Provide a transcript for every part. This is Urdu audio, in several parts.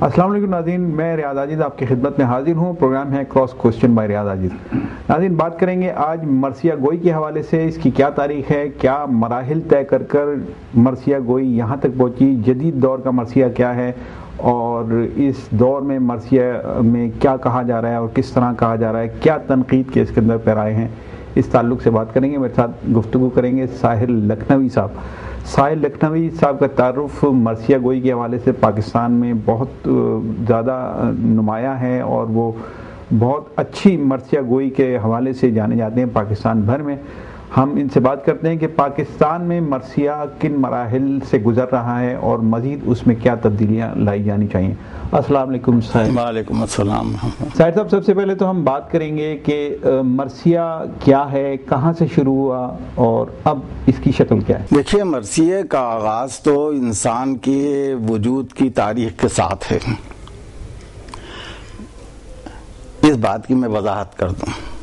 السلام علیکم ناظرین، میں ریاض عاجد آپ کی خدمت میں حاضر ہوں۔ پروگرام ہے cross question by Riaz Ajid ناظرین، بات کریں گے آج مرثیہ گوئی کے حوالے سے۔ اس کی کیا تاریخ ہے؟ کیا مراحل طے کر کر مرثیہ گوئی یہاں تک پہنچی؟ جدید دور کا مرثیہ کیا ہے؟ اور اس دور میں مرثیہ میں کیا کہا جا رہا ہے اور کس طرح کہا جا رہا ہے؟ کیا تنقید کے اس کے اندر پیرائے ہیں؟ اس تعلق سے بات کریں گے۔ میرے ساتھ گفتگو کریں گے ساحل لکھنوی صاحب۔ ساحل لکھنوی صاحب کا تعارف مرثیہ گوئی کے حوالے سے پاکستان میں بہت زیادہ نمایاں ہے اور وہ بہت اچھی مرثیہ گوئی کے حوالے سے جانے جاتے ہیں پاکستان بھر میں۔ ہم ان سے بات کرتے ہیں کہ پاکستان میں مرثیہ کن مراحل سے گزر رہا ہے اور مزید اس میں کیا تبدیلیاں لائی جانی چاہیے۔ السلام علیکم وعلیکم السلام۔ ساحر صاحب سب سے پہلے تو ہم بات کریں گے کہ مرثیہ کیا ہے کہاں سے شروع ہوا اور اب اس کی شکل کیا ہے؟ دیکھیے مرثیے کا آغاز تو انسان کے وجود کی تاریخ کے ساتھ ہے۔ اس بات کی میں وضاحت کر دوں۔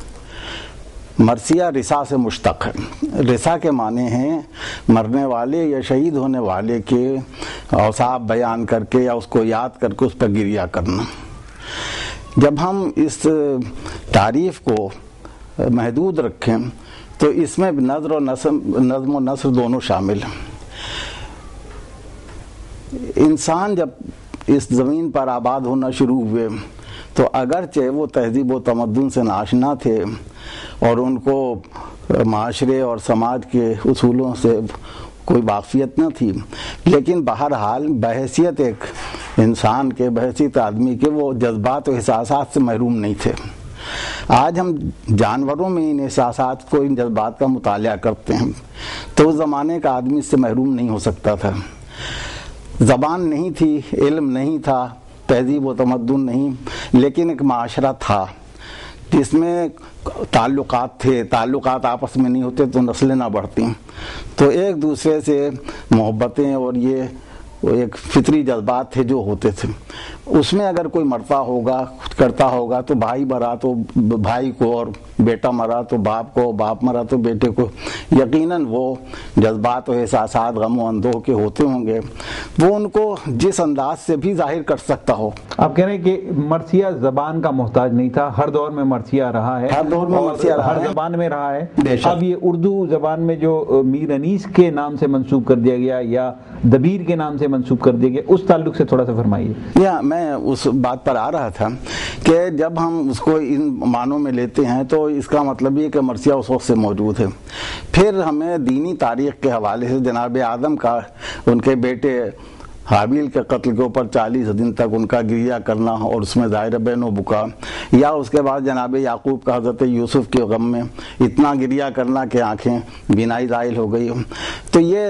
مرثیہ رسا سے مشتق ہے۔ رسا کے معنی ہیں مرنے والے یا شہید ہونے والے کے اوصاف بیان کر کے یا اس کو یاد کر کے اس پر گریا کرنا۔ جب ہم اس تعریف کو محدود رکھیں تو اس میں نظر و نظم و نثر دونوں شامل ہیں۔ انسان جب اس زمین پر آباد ہونا شروع ہوئے تو اگرچہ وہ تہذیب و تمدن سے ناشنا تھے اور ان کو معاشرے اور سماج کے اصولوں سے کوئی واقفیت نہ تھی۔ لیکن بہرحال بحثیت ایک انسان کے بحثیت آدمی کے وہ جذبات و احساسات سے محروم نہیں تھے۔ آج ہم جانوروں میں ان احساسات کو، ان جذبات کا مطالعہ کرتے ہیں۔ تو اس زمانے کا آدمی اس سے محروم نہیں ہو سکتا تھا۔ زبان نہیں تھی، علم نہیں تھا، تہذیب و تمدن نہیں، لیکن ایک معاشرہ تھا۔ جس میں تعلقات تھے، تعلقات آپس میں نہیں ہوتے تو نسلیں نہ بڑھتی تو ایک دوسرے سے محبتیں اور یہ ایک فطری جذبات تھے جو ہوتے تھے۔ اس میں اگر کوئی مرتا ہوگا کرتا ہوگا تو بھائی مرا تو بھائی کو اور بیٹا مرا تو باپ کو باپ مرا تو بیٹے کو۔ یقیناً وہ جذبات و احساسات غم و اندوہ کے ہوتے ہوں گے۔ وہ ان کو جس انداز سے بھی ظاہر کر سکتا ہو۔ آپ کہہ رہے ہیں کہ مرثیہ زبان کا محتاج نہیں تھا۔ ہر دور میں مرثیہ رہا ہے۔ ہر دور میں مرثیہ رہا ہر زبان میں رہا ہے۔ اب یہ اردو زبان میں جو میر انیس کے نام سے منسوب کر دیا گیا یا دبیر کے نام سے منسوب کر دیے گئے، اس تعلق سے تھوڑا سا فرمائیے۔ یا، میں اس بات پر آ رہا تھا کہ جب ہم اس کو ان معنوں میں لیتے ہیں تو اس کا مطلب یہ کہ مرثیہ اس وقت سے موجود ہے۔ پھر ہمیں دینی تاریخ کے حوالے سے جناب آدم کا، ان کے بیٹے حابیل کے قتل کے اوپر چالیس دن تک ان کا گریا کرنا اور اس میں ظاہر بین و بکا۔ یا اس کے بعد جناب یعقوب کا حضرت یوسف کے غم میں اتنا گریا کرنا کہ آنکھیں بینائی زائل ہو گئی۔ تو یہ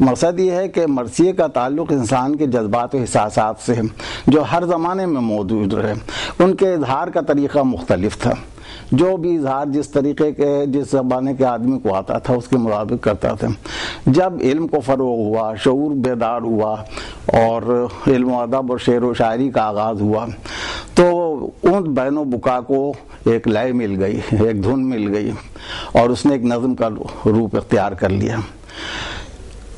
مقصد یہ ہے کہ مرثیے کا تعلق انسان کے جذبات و احساسات سے جو ہر زمانے میں موجود رہے۔ ان کے اظہار کا طریقہ مختلف تھا۔ جو بھی اظہار جس طریقے کے جس زمانے کے آدمی کو آتا تھا، اس کے مطابق کرتا تھا۔ جب علم کو فروغ ہوا، شعور بیدار ہوا اور علم و ادب اور شعر و شاعری کا آغاز ہوا، تو ان بین و بکا کو ایک لیے مل گئی، ایک دھن مل گئی اور اس نے ایک نظم کا روپ اختیار کر لیا۔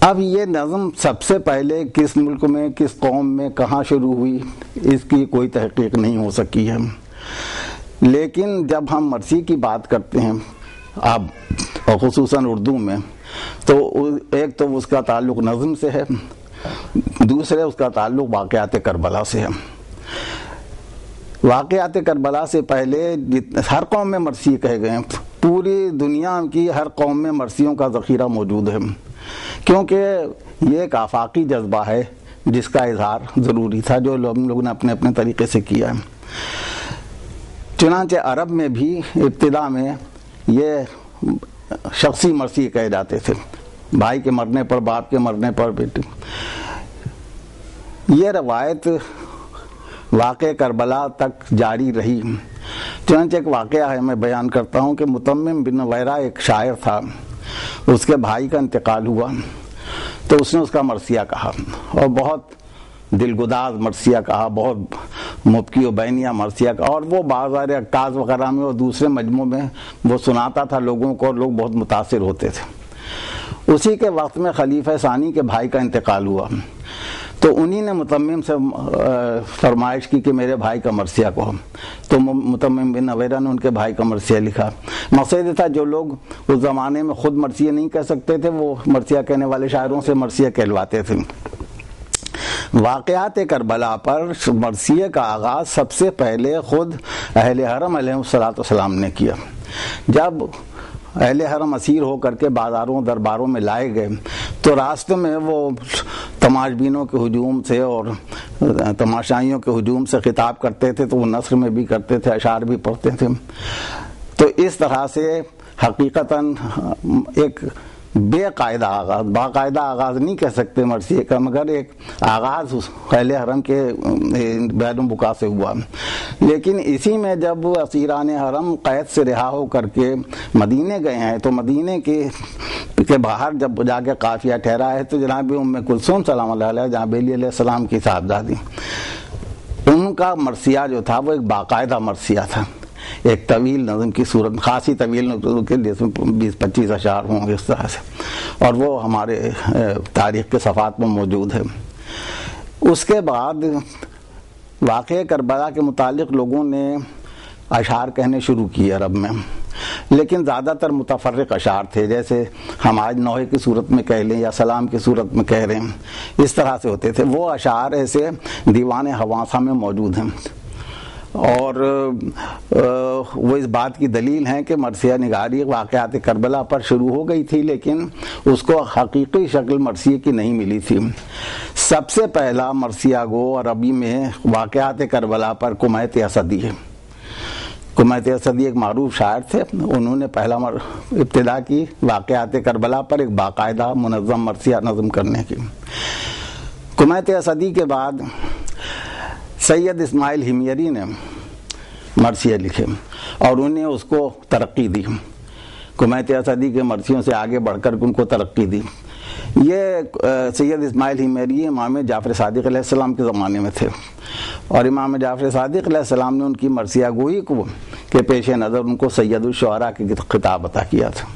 اب یہ نظم سب سے پہلے کس ملک میں، کس قوم میں، کہاں شروع ہوئی، اس کی کوئی تحقیق نہیں ہو سکی ہے۔ لیکن جب ہم مرثی کی بات کرتے ہیں، اب اور خصوصاً اردو میں، تو ایک تو اس کا تعلق نظم سے ہے، دوسرے اس کا تعلق واقعات کربلا سے ہے۔ واقعات کربلا سے پہلے ہر قوم میں مرثی کہے گئے ہیں۔ پوری دنیا کی ہر قوم میں مرثیوں کا ذخیرہ موجود ہے۔ کیونکہ یہ ایک آفاقی جذبہ ہے، جس کا اظہار ضروری تھا، جو ہم لوگوں نے اپنے اپنے طریقے سے کیا ہے۔ چنانچہ عرب میں بھی ابتدا میں یہ شخصی مرثی کہے جاتے تھے۔ بھائی کے مرنے پر، باپ کے مرنے پر بیٹے یہ روایت واقع کربلا تک جاری رہی۔ چنانچہ ایک واقعہ ہے، میں بیان کرتا ہوں کہ متمم بن ویرہ ایک شاعر تھا۔ اس کے بھائی کا انتقال ہوا۔ تو اس نے اس کا مرثیہ کہا اور بہت دلگداز مرثیہ کہا، بہت مبکی و بینیہ مرثیہ کہا اور وہ بازار اکاز وغیرہ میں اور دوسرے مجموع میں وہ سناتا تھا لوگوں کو اور لوگ بہت متاثر ہوتے تھے۔ اسی کے وقت میں خلیفہ ثانی کے بھائی کا انتقال ہوا۔ تو انہی نے متمم سے فرمائش کی کہ میرے بھائی کا مرثیہ کو۔ تو متمم بن نویرہ نے ان کے بھائی کا مرثیہ لکھا۔ مقصد تھا جو لوگ اس زمانے میں خود مرثیہ نہیں کہہ سکتے تھے، وہ مرثیہ کہنے والے شاعروں سے مرثیہ کہلواتے تھے۔ واقعات کربلا پر مرثیے کا آغاز سب سے پہلے خود اہل حرم علیہ السلام نے کیا۔ جب اہل حرم اسیر ہو کر کے بازاروں، درباروں میں لائے گئے، تو راستے میں وہ تماش بینوں کے ہجوم سے اور تماشائیوں کے ہجوم سے خطاب کرتے تھے، تو وہ نثر میں بھی کرتے تھے، اشعار بھی پڑھتے تھے۔ تو اس طرح سے حقیقتاً ایک بے قاعدہ آغاز، باقاعدہ آغاز نہیں کہہ سکتے مرثیے کا مگر ایک آغاز اہل حرم کے بین بکا سے ہوا۔ لیکن اسی میں جب اسیران حرم قید سے رہا ہو کر کے مدینے گئے ہیں، تو مدینے کے کے باہر جب جا کے قافیہ ٹھہرا ہے تو جناب ام کلثوم سلام اللہ علیہ جہاں علیہ السلام کی صاحبزادی، ان کا مرثیہ جو تھا وہ ایک باقاعدہ مرثیہ تھا۔ ایک طویل نظم کی صورت، خاصی طویل نظم کے جس میں بیس پچیس اشعار ہوں گے اس طرح سے۔ اور وہ ہمارے تاریخ کے صفات میں موجود ہے اس کے بعد واقع کربلا کے متعلق لوگوں نے اشعار کہنے شروع کیے عرب میں۔ لیکن زیادہ تر متفرق اشعار تھے، جیسے ہم آج نوحے کی صورت میں کہہ لیں یا سلام کی صورت میں کہہ رہے ہیں، اس طرح سے ہوتے تھے۔ وہ اشعار ایسے دیوان حواسہ میں موجود ہیں۔ اور وہ اس بات کی دلیل ہے کہ مرثیہ نگاری واقعات کربلا پر شروع ہو گئی تھی، لیکن اس کو حقیقی شکل مرثیہ کی نہیں ملی تھی۔ سب سے پہلا مرثیہ گو عربی میں واقعات کربلا پر کمیت اسدی ہے۔ کمیت اسدی ایک معروف شاعر تھے۔ انہوں نے پہلا ابتدا کی واقعات کربلا پر ایک باقاعدہ منظم مرثیہ نظم کرنے کی۔ کمیت اسدی کے بعد سید اسماعیل ہمیری نے مرثیہ لکھے اور انہیں اس کو ترقی دی کمیت اسدی کے مرثیوں سے آگے بڑھ کر ان کو ترقی دی۔ یہ سید اسماعیل ہمیری امام جعفر صادق علیہ السلام کے زمانے میں تھے۔ اور امام جعفر صادق علیہ السلام نے ان کی مرثیہ گوئی کو کے پیش نظر ان کو سید الشعراء کی خطاب عطا کیا تھا۔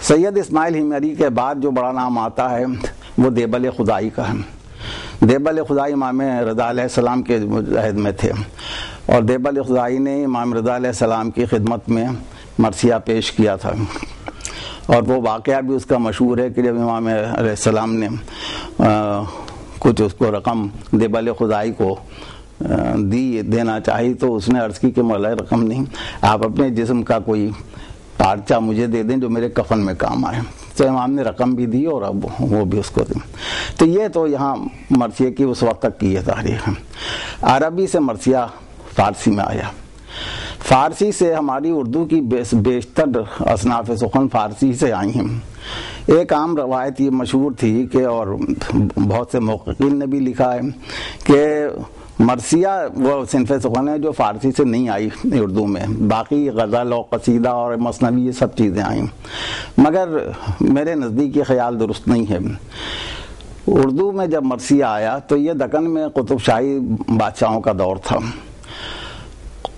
سید اسماعیل ہمیری کے بعد جو بڑا نام آتا ہے، وہ دیبل خدائی کا ہے۔ دیبل خدائی امام رضا علیہ السلام کے عہد میں تھے۔ اور دیبل خدائی نے امام رضا علیہ السلام کی خدمت میں مرثیہ پیش کیا تھا۔ اور وہ واقعہ بھی اس کا مشہور ہے کہ جب امام علیہ السلام نے کچھ اس کو رقم دیبل خدائی کو دی، دینا چاہی تو اس نے عرض کی کہ مولا رقم نہیں، آپ اپنے جسم کا کوئی پارچہ مجھے دے دیں جو میرے کفن میں کام آئے۔ تو امام نے رقم بھی دی اور اب وہ بھی اس کو دی تو یہ تو یہاں مرثیہ کی اس وقت تک کی یہ تاریخ ہے۔ عربی سے مرثیہ فارسی میں آیا۔ فارسی سے ہماری اردو کی بیشتر اصناف سخن فارسی سے آئی ہیں۔ ایک عام روایت یہ مشہور تھی کہ اور بہت سے موقعین نے بھی لکھا ہے کہ مرثیہ وہ صنف سخن ہے جو فارسی سے نہیں آئی اردو میں۔ باقی غزل و قصیدہ اور مصنوی یہ سب چیزیں آئیں۔ مگر میرے نزدیک یہ خیال درست نہیں ہے۔ اردو میں جب مرثیہ آیا تو یہ دکن میں قطب شاہی بادشاہوں کا دور تھا۔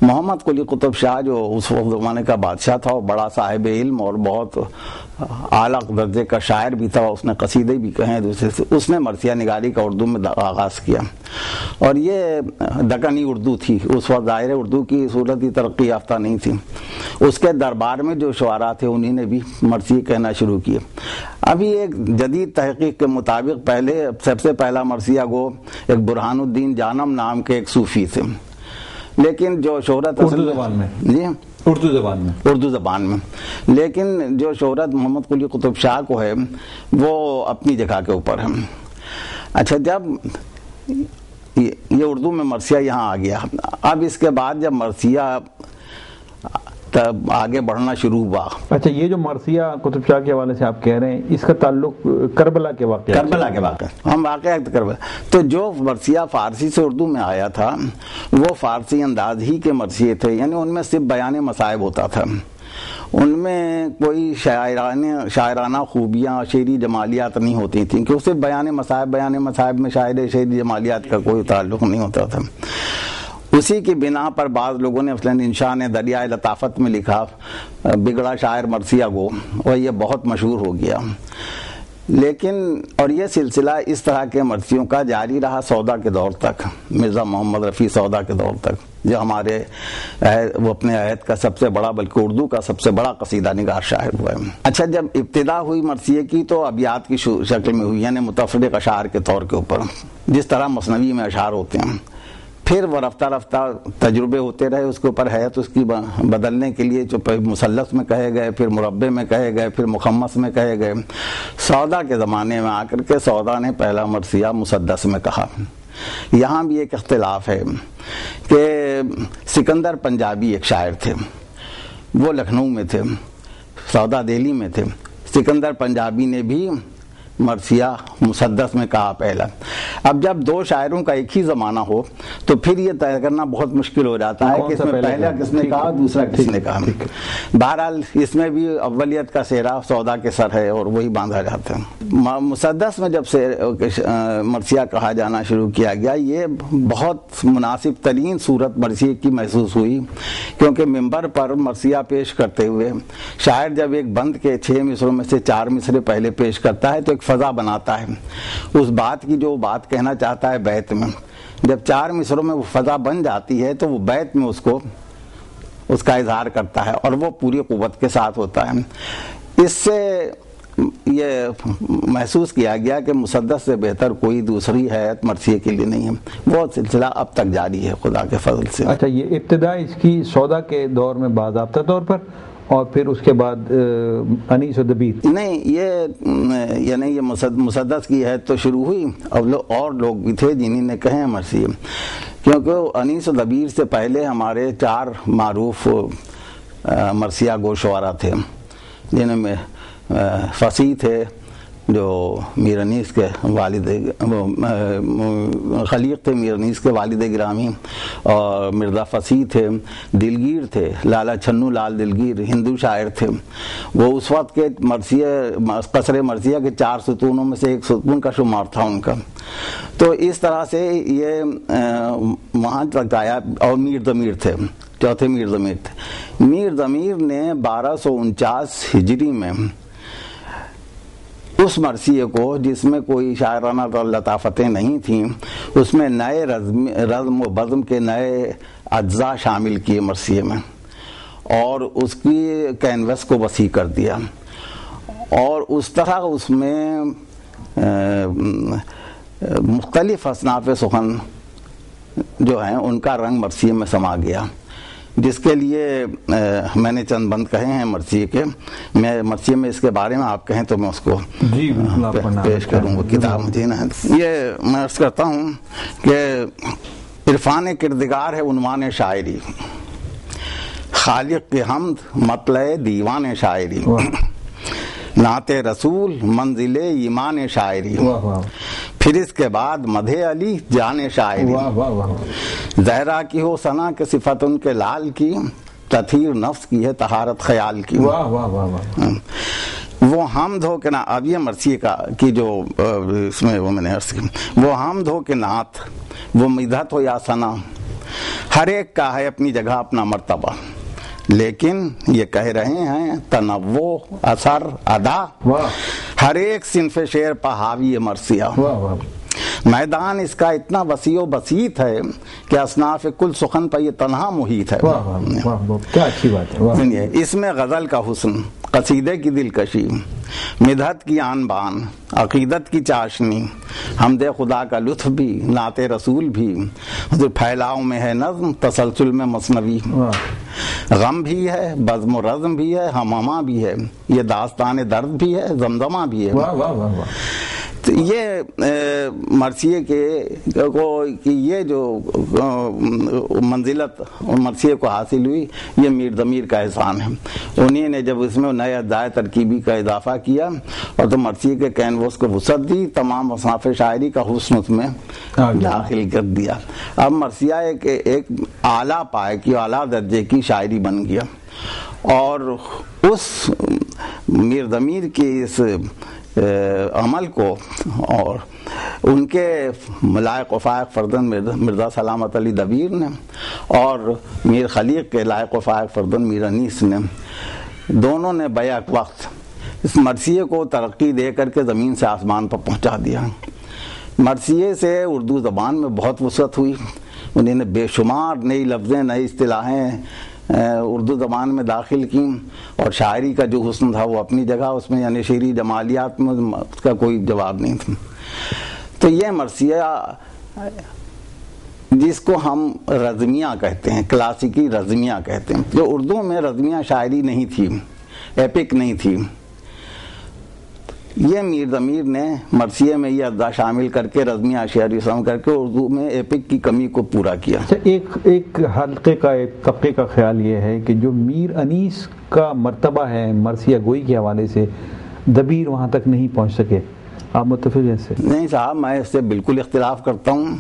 محمد قلی قطب شاہ جو اس وقت زمانے کا بادشاہ تھا، وہ بڑا صاحب علم اور بہت اعلیٰ درجے کا شاعر بھی تھا، اس نے قصیدے بھی کہے دوسرے سے اس نے مرثیہ نگاری کا اردو میں آغاز کیا۔ اور یہ دکنی اردو تھی، اس وقت ظاہر اردو کی صورت ہی ترقی یافتہ نہیں تھی۔ اس کے دربار میں جو شعراء تھے، انہی نے بھی مرثی کہنا شروع کیے۔ ابھی ایک جدید تحقیق کے مطابق پہلے، سب سے پہلا مرثیہ گو ایک برہان الدین جانم نام کے ایک صوفی تھے۔ لیکن جو شہرت اردو زبان میں۔ جی اردو زبان میں۔ اردو زبان میں۔ لیکن جو شہرت محمد قلی قطب شاہ کو ہے وہ اپنی جگہ کے اوپر ہے۔ اچھا جب یہ اردو میں مرثیہ یہاں آ گیا اب اس کے بعد جب مرثیہ تب آگے بڑھنا شروع ہوا۔ اچھا یہ جو مرثیہ قطب شاہ کے حوالے سے آپ کہہ رہے ہیں اس کا تعلق کربلا کے واقعہ کربلا کے واقع ہم واقع کربلا۔ تو جو مرثیہ فارسی سے اردو میں آیا تھا وہ فارسی انداز ہی کے مرثیے تھے یعنی ان میں صرف بیان مصائب ہوتا تھا۔ ان میں کوئی شاعرانہ شاعرانہ خوبیاں شعری جمالیات نہیں ہوتی تھیں کہ صرف بیان مصائب بیان مصائب میں شاعر شعری جمالیات کا کوئی تعلق نہیں ہوتا تھا۔ اسی کی بنا پر بعض لوگوں نے مثلاً انشاء نے دریائے لطافت میں لکھا، بگڑا شاعر مرثیہ گو اور یہ بہت مشہور ہو گیا۔ لیکن، اور یہ سلسلہ اس طرح کے مرثیوں کا جاری رہا سودا کے دور تک، مرزا محمد رفیع سودا کے دور تک، جو ہمارے وہ اپنے عہد کا سب سے بڑا، بلکہ اردو کا سب سے بڑا قصیدہ نگار شاعر ہوا ہے۔ اچھا جب ابتدا ہوئی مرثیے کی تو ابیات کی شکل میں ہوئی یعنی متفرق اشعار کے طور کے اوپر، جس طرح مصنوی میں اشعار ہوتے ہیں۔ پھر وہ رفتہ رفتہ تجربے ہوتے رہے، اس کے اوپر حیت اس کی بدلنے کے لیے جو مسلس میں کہے گئے، پھر مربع میں کہے گئے، پھر مخمس میں کہے گئے۔ سودا کے زمانے میں آ کر کے سودا نے پہلا مرثیہ مسدس میں کہا۔ یہاں بھی ایک اختلاف ہے کہ سکندر پنجابی ایک شاعر تھے، وہ لکھنؤ میں تھے، سودا دہلی میں تھے۔ سکندر پنجابی نے بھی مرثیہ مسدس میں کہا پہلا۔ اب جب دو شاعروں کا ایک ہی زمانہ ہو تو پھر یہ طے کرنا بہت مشکل ہو جاتا ہے کہ اس میں پہلا کس نے کہا دوسرا کس نے کہا۔ بہرحال اس میں بھی اولیت کا سیرا سودا کے سر ہے اور وہی باندھا جاتا ہے۔ مسدس میں جب سے مرثیہ کہا جانا شروع کیا گیا یہ بہت مناسب ترین صورت مرثیے کی محسوس ہوئی۔ کیونکہ ممبر پر مرثیہ پیش کرتے ہوئے شاعر جب ایک بند کے چھ مصروں میں سے چار مصرے پہلے پیش کرتا ہے تو ایک فضا بناتا ہے۔ اس بات کی جو بات کہنا چاہتا ہے بیت میں، جب چار مصروں میں وہ فضا بن جاتی ہے تو وہ بیت میں اس کو، اس کا اظہار کرتا ہے اور وہ پوری قوت کے ساتھ ہوتا ہے۔ اس سے یہ محسوس کیا گیا کہ مسدس سے بہتر کوئی دوسری حیت مرثیے کے لیے نہیں ہے۔ وہ سلسلہ اب تک جاری ہے خدا کے فضل سے۔ اچھا یہ ابتدا اس کی سودا کے دور میں باضابطہ طور پر اور پھر اس کے بعد انیس و دبیر۔ نہیں، یہ یعنی یہ مسدس کی ہے تو شروع ہوئی۔ اب اور لوگ بھی تھے جنہیں نے کہے مرسی کیونکہ انیس و دبیر سے پہلے ہمارے چار معروف مرثیہ گوشوارہ تھے جنہیں میں فصیح تھے۔ جو میرنیس کے والد خلیق تھے میرنیس کے والد گرامی اور مرزا فصیح تھے، دلگیر تھے، لالا چھنو لال دلگیر، ہندو شاعر تھے۔ وہ اس وقت کے مرثیہ، قصر مرثیہ کے چار ستونوں میں سے ایک ستون کا شمار تھا ان کا۔ تو اس طرح سے یہ وہاں تک آیا اور میر ضمیر تھے، چوتھے میر ضمیر تھے۔ میر ضمیر نے بارہ سو انچاس ہجری میں اس مرثیے کو جس میں کوئی شاعرانہ لطافتیں نہیں تھیں، اس میں نئے رزم رزم و بزم کے نئے اجزاء شامل کیے مرثیے میں، اور اس کی کینوس کو وسیع کر دیا۔ اور اس طرح اس میں مختلف اصناف سخن جو ہیں، ان کا رنگ مرثیے میں سما گیا۔ جس کے لیے میں نے چند بند کہے ہیں مرثیے کے۔ میں مرثیے میں اس کے بارے میں آپ کہیں تو میں اس کو جی پیش کروں گا کتاب مجھے نا۔ یہ میں عرض کرتا ہوں کہ عرفان کردگار ہے عنوان شاعری۔ خالق کے حمد مطلع دیوان شاعری۔ نعت رسول منزل ایمان شاعری۔ پھر اس کے بعد مدھے علی جان شاعری۔ زہرا کی ہو سنا کے صفت ان کے لال کی تطہیر نفس کی ہے تہارت خیال کی۔ وہ حمد ہو کے نا اب یہ مرثیے کا کی جو اس میں وہ میں نے عرض کی۔ وہ حمد ہو کے نعت وہ مدھت ہو یا سنا ہر ایک کا ہے اپنی جگہ اپنا مرتبہ۔ لیکن یہ کہہ رہے ہیں تنوع اثر ادا۔ ہر ایک صنف شعر پہ حاوی مرثیہ میدان اس کا اتنا وسیع و بسیط ہے کہ اصناف کل سخن پر یہ تنہا محیط ہے۔ کیا اچھی بات ہے۔ اس میں غزل کا حسن قصیدے کی دلکشی مدحت کی آن بان عقیدت کی چاشنی حمد خدا کا لطف بھی نعت رسول بھی پھیلاؤ میں ہے نظم تسلسل میں مصنوی۔ غم بھی ہے بزم و رزم بھی ہے ہمامہ بھی ہے یہ داستان درد بھی ہے زمزمہ بھی ہے۔ یہ مرثیے کے کو یہ جو منزلت مرثیے کو حاصل ہوئی، یہ میر ضمیر کا احسان ہے۔ انہی نے جب اس میں نئے ادائے ترکیبی کا اضافہ کیا، اور تو مرثیے کے کینوس کو وسعت دی، تمام اصناف شاعری کا حسن اس میں داخل کر دیا۔ اب مرثیہ ایک ایک اعلیٰ پائے کی، اعلیٰ درجے کی شاعری بن گیا۔ اور اس میر ضمیر کی اس عمل کو اور ان کے لائق و فائق فردن مرزا سلامت علی دبیر نے اور میر خلیق کے لائق و فائق فردن میر انیس نے۔ دونوں نے بیک وقت اس مرثیے کو ترقی دے کر کے زمین سے آسمان پر پہنچا دیا۔ مرثیے سے اردو زبان میں بہت وسعت ہوئی۔ انہیں نے بے شمار نئی لفظیں، نئی اصطلاحیں اردو زبان میں داخل کی اور شاعری کا جو حسن تھا وہ اپنی جگہ، اس میں یعنی شعری جمالیات میں اس کا کوئی جواب نہیں تھا۔ تو یہ مرثیہ، جس کو ہم رزمیہ کہتے ہیں، کلاسیکی رزمیہ کہتے ہیں، جو اردو میں رزمیہ شاعری نہیں تھی، ایپک نہیں تھی۔ یہ میر ضمیر نے مرثیے میں یہ ادا شامل کر کے رزمی اشعری رسم کر کے اردو میں ایپک کی کمی کو پورا کیا۔ اچھا ایک ایک حلقے کا ایک طبقے کا خیال یہ ہے کہ جو میر انیس کا مرتبہ ہے مرثیہ گوئی کے حوالے سے دبیر وہاں تک نہیں پہنچ سکے۔ آپ متفق ہیں سے؟ نہیں صاحب میں اس سے بالکل اختلاف کرتا ہوں۔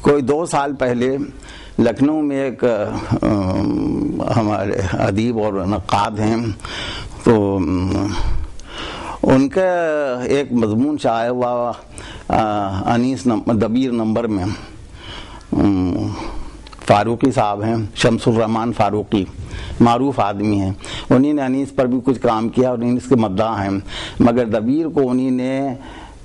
کوئی دو سال پہلے لکھنؤ میں ایک ہمارے ادیب اور نقاد ہیں۔ تو ان کا ایک مضمون شائع ہوا انیس دبیر نمبر میں فاروقی صاحب ہیں، شمس الرحمان فاروقی، معروف آدمی ہیں۔ انہی نے انیس پر بھی کچھ کام کیا اور انیس کے مدعا ہیں۔ مگر دبیر کو انہی نے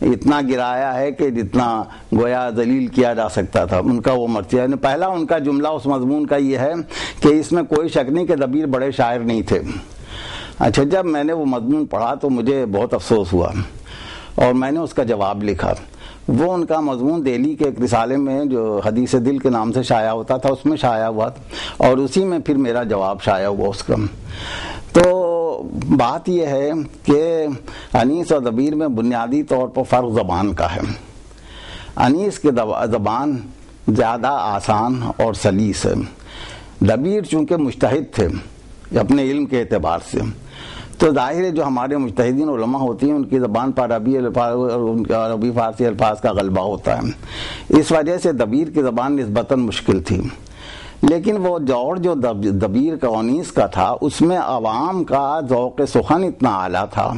اتنا گرایا ہے کہ جتنا گویا ذلیل کیا جا سکتا تھا۔ ان کا وہ مرچیا یعنی پہلا ان کا جملہ اس مضمون کا یہ ہے کہ اس میں کوئی شک نہیں کہ دبیر بڑے شاعر نہیں تھے۔ اچھا جب میں نے وہ مضمون پڑھا تو مجھے بہت افسوس ہوا اور میں نے اس کا جواب لکھا۔ وہ ان کا مضمون دہلی کے ایک رسالے میں جو حدیث دل کے نام سے شائع ہوتا تھا، اس میں شائع ہوا اور اسی میں پھر میرا جواب شائع ہوا اس کا تو بات یہ ہے کہ انیس اور دبیر میں بنیادی طور پر فرق زبان کا ہے۔ انیس کے زبان زیادہ آسان اور سلیس ہے۔ دبیر چونکہ مشتحد تھے، اپنے علم کے اعتبار سے۔ تو ظاہر ہے جو ہمارے مشتحدین علماء ہوتی ہیں، ان کی زبان پر عربی الفاظ ان کا عربی فارسی الفاظ کا غلبہ ہوتا ہے۔ اس وجہ سے دبیر کی زبان نسبتاً مشکل تھی۔ لیکن وہ جوڑ جو دبیر کا کا تھا، اس میں عوام کا ذوق سخن اتنا اعلیٰ تھا۔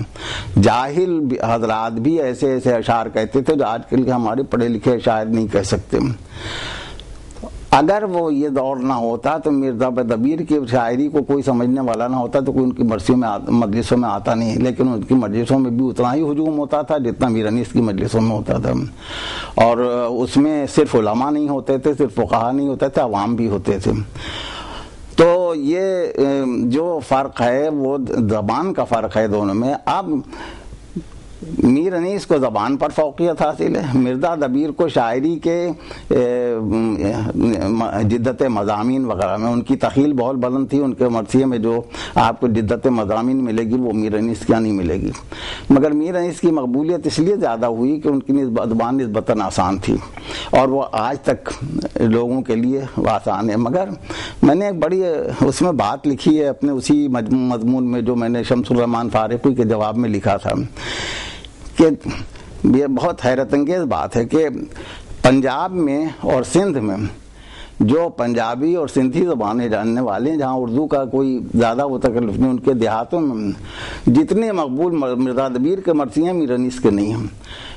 جاہل حضرات بھی ایسے ایسے اشعار کہتے تھے جو آج کل کے ہمارے پڑھے لکھے اشعار نہیں کہہ سکتے۔ اگر وہ یہ دور نہ ہوتا تو مرزا دبیر کی شاعری کو کوئی سمجھنے والا نہ ہوتا تو کوئی ان کی مرضیوں میں مجلسوں میں آتا نہیں۔ لیکن ان کی مجلسوں میں بھی اتنا ہی ہجوم ہوتا تھا جتنا میرنیس کی مجلسوں میں ہوتا تھا۔ اور اس میں صرف علماء نہیں ہوتے تھے، صرف فقہ نہیں ہوتے تھے، عوام بھی ہوتے تھے۔ تو یہ جو فرق ہے، وہ زبان کا فرق ہے دونوں میں۔ اب میر انیس کو زبان پر فوقیت حاصل ہے۔ مرزا دبیر کو شاعری کے جدت مضامین وغیرہ میں، ان کی تخیل بہت بلند تھی۔ ان کے مرثیے میں جو آپ کو جدت مضامین ملے گی، وہ میر انیس کیا نہیں ملے گی۔ مگر میر انیس کی مقبولیت اس لیے زیادہ ہوئی کہ ان کی زبان نسبتاً آسان تھی اور وہ آج تک لوگوں کے لیے آسان ہے۔ مگر میں نے ایک بڑی، اس میں بات لکھی ہے اپنے اسی مضمون میں جو میں نے شمس الرحمان فارقی کے جواب میں لکھا تھا۔ کہ یہ بہت حیرت انگیز بات ہے کہ پنجاب میں اور سندھ میں جو پنجابی اور سندھی زبانیں جاننے والے ہیں، جہاں اردو کا کوئی زیادہ وہ تکلف نہیں، ان کے دیہاتوں میں جتنے مقبول مرزا دبیر کے مرثی میرنیس کے نہیں ہیں۔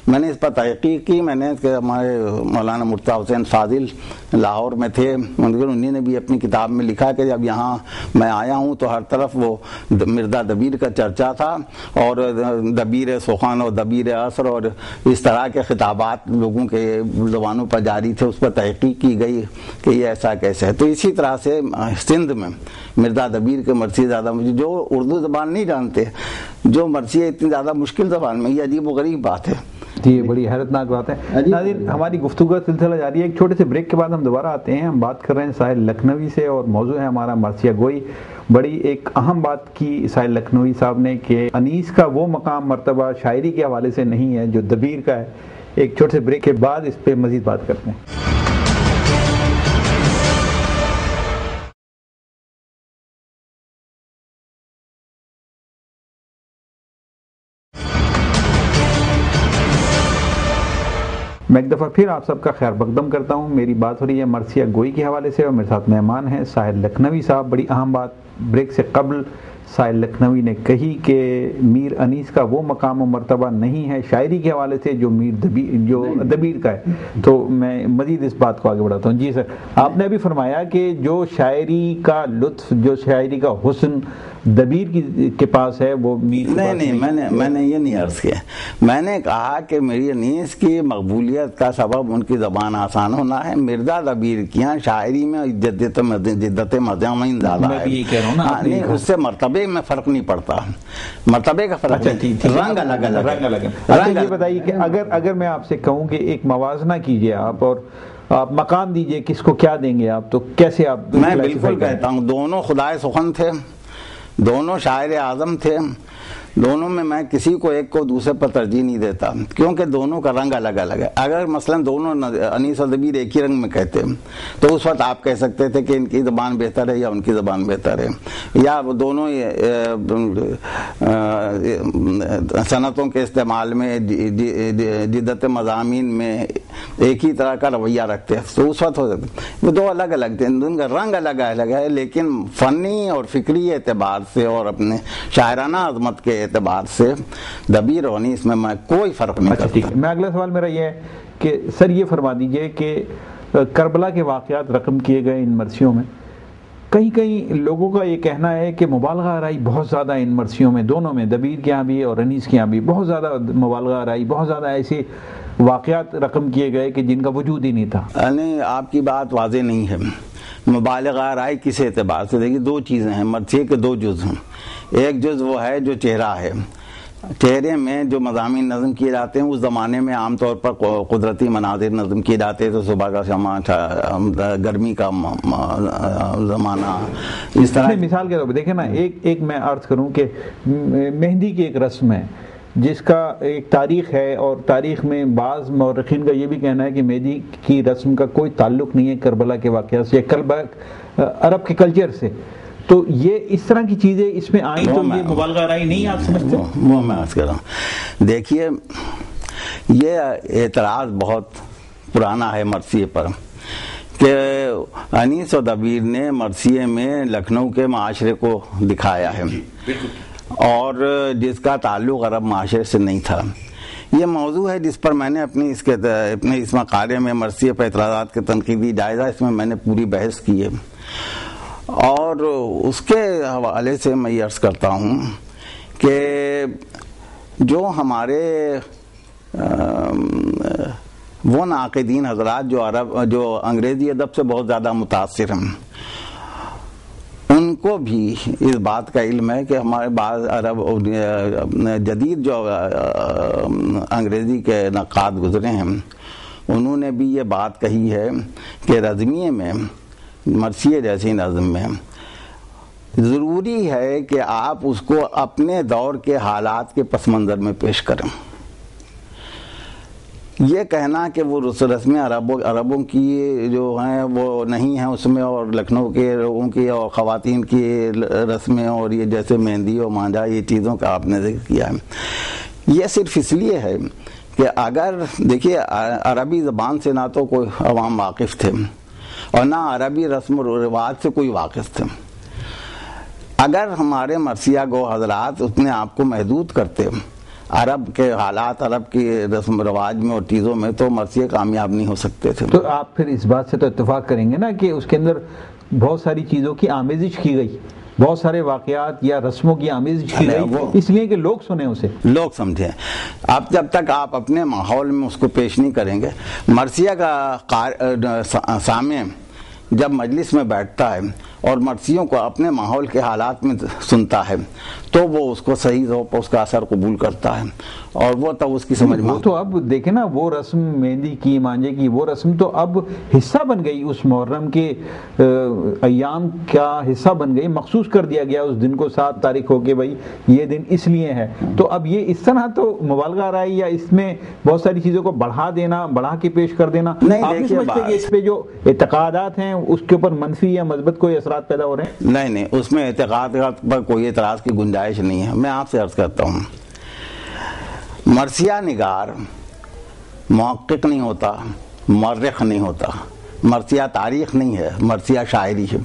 میں نے اس پر تحقیق کی، میں نے کہ ہمارے مولانا مرتا حسین فاضل لاہور میں تھے۔ انہیں نے بھی اپنی کتاب میں لکھا کہ جب یہاں میں آیا ہوں تو ہر طرف وہ مرزا دبیر کا چرچا تھا اور دبیر سخان اور دبیر اثر اور اس طرح کے خطابات لوگوں کے زبانوں پر جاری تھے، اس پر تحقیق کی گئی کہ یہ ایسا کیسے ہے۔ تو اسی طرح سے سندھ میں مرزا دبیر کے مرثی زیادہ جو اردو زبان نہیں جانتے، جو مرثی اتنی زیادہ مشکل زبان میں، یہ عجیب و غریب بات ہے۔ جی بڑی حیرتناک بات ہے۔ ناظرین ہماری گفتگو کا سلسلہ جاری ہے۔ ایک چھوٹے سے بریک کے بعد ہم دوبارہ آتے ہیں۔ ہم بات کر رہے ہیں ساحل لکھنوی سے اور موضوع ہے ہمارا مرثیہ گوئی۔ بڑی ایک اہم بات کی ساحل لکھنوی صاحب نے کہ انیس کا وہ مقام مرتبہ شاعری کے حوالے سے نہیں ہے جو دبیر کا ہے۔ ایک چھوٹے سے بریک کے بعد اس پہ مزید بات کرتے ہیں۔ میں ایک دفعہ پھر آپ سب کا خیر مقدم کرتا ہوں۔ میری بات ہو رہی ہے مرثیہ گوئی کے حوالے سے اور میرے ساتھ مہمان ہیں۔ ساحل لکھنوی صاحب بڑی اہم بات۔ بریک سے قبل ساحل لکھنوی نے کہی کہ میر انیس کا وہ مقام و مرتبہ نہیں ہے شاعری کے حوالے سے جو میر دبیر جو دبیر کا ہے۔ تو میں مزید اس بات کو آگے بڑھاتا ہوں۔ جی سر آپ نے ابھی فرمایا کہ جو شاعری کا لطف جو شاعری کا حسن دبیر کی کے پاس ہے وہ میر نہیں نہیں میں نے میں نے یہ نہیں عرض کیا۔ میں نے کہا کہ میری انیس کی مقبولیت کا سبب ان کی زبان آسان ہونا ہے۔ مرزا دبیر کی یہاں شاعری میں جدت جدت مضامین زیادہ ہے۔ ہاں،۔ اس سے مرتبے میں فرق نہیں پڑتا۔ مرتبے کا فرق اچھا رنگ الگ الگ۔ رنگ الگ اچھا رنگ یہ بتائیے کہ اگر اگر میں آپ سے کہوں کہ ایک موازنہ کیجیے آپ اور آپ مقام دیجیے کس کو کیا دیں گے آپ تو کیسے آپ میں بالکل؟ کہتا ہوں دونوں خدائے سخن تھے۔ دونوں شاعر اعظم تھے۔ دونوں میں میں کسی کو ایک کو دوسرے پر ترجیح نہیں دیتا، کیونکہ دونوں کا رنگ الگ الگ ہے۔ اگر مثلا دونوں انیس اور دبیر ایک ہی رنگ میں کہتے تو اس وقت آپ کہہ سکتے تھے کہ ان کی زبان بہتر ہے یا ان کی زبان بہتر ہے۔ یا دونوں صنعتوں کے استعمال میں جی، جی، جی، جدت مضامین میں ایک ہی طرح کا رویہ رکھتے ہیں۔ تو اس وقت ہو سکتا وہ دو الگ الگ تھے ان کا رنگ الگ الگ ہے، لیکن فنی اور فکری اعتبار سے اور اپنے شاعرانہ عظمت کے اعتبار سے دبیر ہونی اس میں میں کوئی فرق نہیں اچھا کرتا۔ ٹھیک میں اگلا سوال میرا یہ ہے کہ سر یہ فرما دیجیے کہ کربلا کے واقعات رقم کیے گئے ان مرثیوں میں۔ کہیں کہیں لوگوں کا یہ کہنا ہے کہ مبالغہ آرائی بہت زیادہ ان مرثیوں میں دونوں میں دبیر کے یہاں بھی اور انیس کے یہاں بھی بہت زیادہ مبالغہ آرائی بہت زیادہ ایسے واقعات رقم کیے گئے کہ جن کا وجود ہی نہیں تھا۔ یعنی آپ کی بات واضح نہیں ہے۔ مبالغہ رائے کس اعتبار سے دیکھیے دو چیزیں ہیں مرثیے کے دو جز ہیں۔ ایک جز وہ ہے جو چہرہ ہے۔ چہرے میں جو مضامین نظم کیے جاتے ہیں، اس زمانے میں عام طور پر قدرتی مناظر نظم کیے جاتے ہیں، تو صبح کا شمع گرمی کا زمانہ، اس طرح مثال کے طور پہ دیکھیں نا، ایک ایک میں عرض کروں کہ مہندی کی ایک رسم ہے۔ جس کا ایک تاریخ ہے اور تاریخ میں بعض مورخین کا یہ بھی کہنا ہے کہ مہندی کی رسم کا کوئی تعلق نہیں ہے کربلا کے واقعات سے یا کربلا عرب کے کلچر سے۔ تو یہ اس طرح کی چیزیں اس میں آئیں تو یہ مبالغہ رائی نہیں آپ سمجھتے؟ وہ وہ میں عرض کر رہا ہوں۔ دیکھیے یہ اعتراض بہت پرانا ہے مرثیے پر کہ انیس و دبیر نے مرثیے میں لکھنؤ کے معاشرے کو دکھایا ہے۔ اور جس کا تعلق عرب معاشرے سے نہیں تھا۔ یہ موضوع ہے جس پر میں نے اپنی اس کے اپنے اس مقالے میں مرثیے پر اعتراضات کے تنقیدی جائزہ اس میں میں نے پوری بحث کی ہے۔ اور اس کے حوالے سے میں یہ عرض کرتا ہوں کہ جو ہمارے وہ ناقدین حضرات، جو عرب، جو انگریزی ادب سے بہت زیادہ متاثر ہیں۔ ان کو بھی اس بات کا علم ہے کہ ہمارے بعض عرب جدید جو انگریزی کے نقاد گزرے ہیں، انہوں نے بھی یہ بات کہی ہے کہ رزمیے میں مرثیے جیسی نظم میں ضروری ہے کہ آپ اس کو اپنے دور کے حالات کے پس منظر میں پیش کریں۔ یہ کہنا کہ وہ رسم عربوں عربوں کی جو ہیں، وہ نہیں ہیں اس میں، اور لکھنؤ کے لوگوں کی اور خواتین کی رسمیں، اور یہ جیسے مہندی اور مانجا، یہ چیزوں کا آپ نے ذکر کیا ہے۔ یہ صرف اس لیے ہے کہ اگر دیکھیے، عربی زبان سے نہ تو کوئی عوام واقف تھے، اور نہ عربی رسم و رواج سے کوئی واقف تھے۔ اگر ہمارے مرثیہ گو حضرات اپنے آپ کو محدود کرتے عرب کے حالات عرب کی رسم رواج میں اور چیزوں میں تو مرثیے کامیاب نہیں ہو سکتے تھے۔ تو آپ پھر اس بات سے تو اتفاق کریں گے نا کہ اس کے اندر بہت ساری چیزوں کی آمیزش کی گئی۔ بہت سارے واقعات یا رسموں کی آمیزش کی گئی۔ وہ- اس لیے کہ لوگ سنیں اسے۔ لوگ سمجھیں۔ اب جب تک آپ اپنے ماحول میں اس کو پیش نہیں کریں گے مرثیہ کا سامع جب مجلس میں بیٹھتا ہے اور مرثیوں کو اپنے ماحول کے حالات میں سنتا ہے تو وہ اس کو صحیح پر اس کا اثر قبول کرتا ہے۔ اور وہ تب اس کی سمجھ میں تو اب دیکھیں نا وہ رسم مہندی کی مانجے کی وہ رسم تو اب حصہ بن گئی اس محرم کے ایام کا حصہ بن گئی مخصوص کر دیا گیا اس دن کو سات تاریخ ہو کے بھائی یہ دن اس لیے ہے۔ تو اب یہ اس طرح تو مبالغہ رائی یا اس میں بہت ساری چیزوں کو بڑھا دینا بڑھا کے پیش کر دینا۔ نہیں، اس پہ جو اعتقادات ہیں اس کے اوپر منفی یا مثبت کوئی اثرات پیدا ہو رہے ہیں؟ نہیں نہیں اس میں اعتقاد پر کوئی اعتراض کی گنجائش نہیں ہے۔ میں آپ سے عرض کرتا ہوں مرثیہ نگار محقق نہیں ہوتا مرخ نہیں ہوتا۔ مرثیہ تاریخ نہیں ہے مرثیہ شاعری ہے۔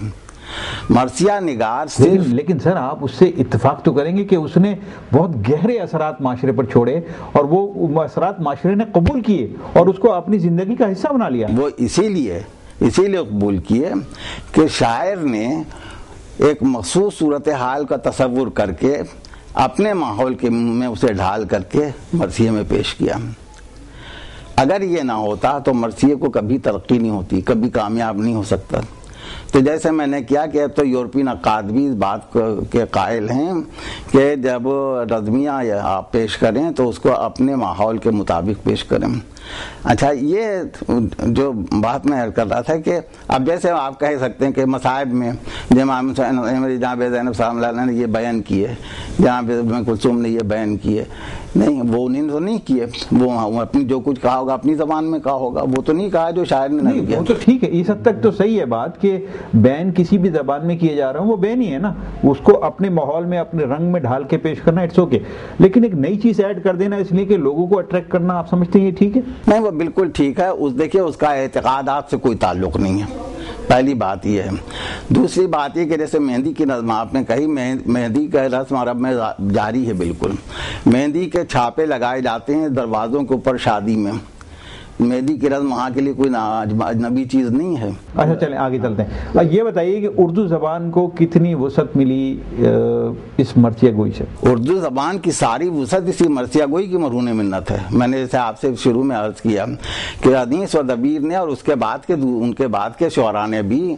مرثیہ نگار صرف لیکن سر آپ اس سے اتفاق تو کریں گے کہ اس نے بہت گہرے اثرات معاشرے پر چھوڑے اور وہ اثرات معاشرے نے قبول کیے اور اس کو اپنی زندگی کا حصہ بنا لیا۔ وہ اسی لیے اسی لیے قبول کیے کہ شاعر نے ایک مخصوص صورتحال کا تصور کر کے اپنے ماحول کے میں اسے ڈھال کر کے مرثیے میں پیش کیا۔ اگر یہ نہ ہوتا تو مرثیے کو کبھی ترقی نہیں ہوتی، کبھی کامیاب نہیں ہو سکتا۔ تو جیسے میں نے کیا کہ اب تو یورپین اکادمی اس بات کے قائل ہیں کہ جب رزمیہ آپ پیش کریں تو اس کو اپنے ماحول کے مطابق پیش کریں۔ اچھا یہ جو بات میں کر رہا تھا کہ اب جیسے آپ کہہ سکتے ہیں کہ مصائب میں جہاں زینب صاحب اللہ نے یہ بیان کیے جہاں میں کلثوم نے یہ بیان کیے۔ نہیں وہ انہیں تو نہیں کیے۔ وہ اپنی جو کچھ کہا ہوگا اپنی زبان میں کہا ہوگا۔ وہ تو نہیں کہا جو شاعر نے نہیں کیا۔ وہ تو ٹھیک ہے اس حد تک تو صحیح ہے بات کہ بین کسی بھی زبان میں کیے جا رہا ہوں وہ بین ہی ہے نا۔ اس کو اپنے ماحول میں اپنے رنگ میں ڈھال کے پیش کرنا اٹس اوکے لیکن ایک نئی چیز ایڈ کر دینا اس لیے کہ لوگوں کو اٹریکٹ کرنا آپ سمجھتے ہیں یہ ٹھیک ہے؟ نہیں وہ بالکل ٹھیک ہے۔ اس دیکھیے اس کا اعتقادات سے کوئی تعلق نہیں ہے۔ پہلی بات یہ ہے۔ دوسری بات یہ کہ جیسے مہندی کی نظم، آپ نے کہی مہندی کا رسم عرب میں جاری ہے بالکل۔ مہندی کے چھاپے لگائے جاتے ہیں دروازوں کے اوپر شادی میں۔ مہندی کی رسم وہاں کے لیے کوئی اجنبی چیز نہیں ہے۔ اچھا چلیں آگے چلتے ہیں۔ یہ بتائیے کہ اردو زبان کو کتنی وسعت ملی اس مرثیہ گوئی سے؟ اردو زبان کی ساری وسعت اسی مرثیہ گوئی کی مرہون منت ہے۔ میں نے جیسے آپ سے شروع میں عرض کیا کہ حدیث و دبیر نے اور اس کے بعد کے ان کے بعد کے شعراء نے بھی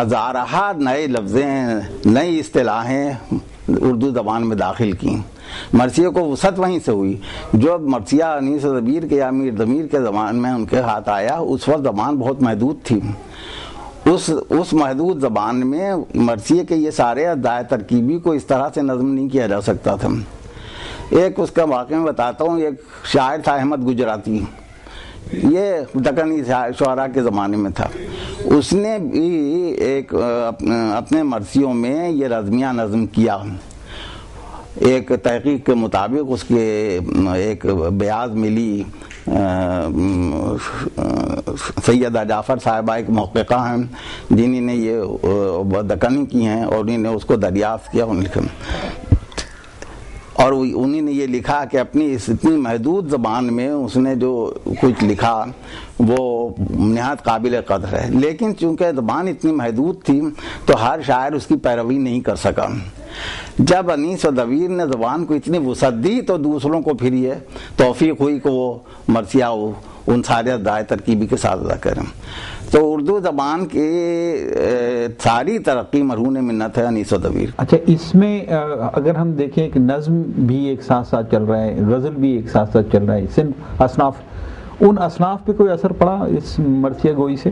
ہزارہ نئے لفظیں نئی اصطلاحیں اردو زبان میں داخل کی مرثیے کو وسعت وہیں سے ہوئی۔ جو مرثیہ انیس ضبیر کے یا میر ضمیر کے زبان میں ان کے ہاتھ آیا، اس وقت زبان بہت محدود تھی۔ اس اس محدود زبان میں مرثیے کے یہ سارے ادائے ترکیبی کو اس طرح سے نظم نہیں کیا جا سکتا تھا۔ ایک اس کا واقعہ میں بتاتا ہوں، ایک شاعر تھا احمد گجراتی۔ یہ دکنی شعراء کے زمانے میں تھا۔ اس نے بھی ایک، اپنے مرثیوں میں یہ رزمیہ نظم کیا۔ ایک تحقیق کے مطابق اس کے ایک بیاض ملی سیدہ جعفر صاحبہ ایک محققہ ہیں جنہی نے یہ دکنی کی ہیں اور انہیں نے اس کو دریافت کیا اور انہی نے یہ لکھا کہ اپنی اس اتنی محدود زبان میں اس نے جو کچھ لکھا، وہ نہایت قابل قدر ہے۔ لیکن چونکہ زبان اتنی محدود تھی، تو ہر شاعر اس کی پیروی نہیں کر سکا۔ جب انیس و دویر نے زبان کو اتنی وسعت دی تو دوسروں کو پھر یہ توفیق ہوئی کہ وہ مرثیہ ان سارے دائیں ترکیبی کے ساتھ ادا کریں۔ تو اردو زبان کی ساری ترقی مرہون منت ہے انیس و دویر اچھا اس میں اگر ہم دیکھیں کہ نظم بھی ایک ساتھ ساتھ چل رہا ہے، غزل بھی ایک ساتھ ساتھ چل رہا ہے صنف اصناف۔ ان اصناف پہ کوئی اثر پڑا اس مرثیہ گوئی سے؟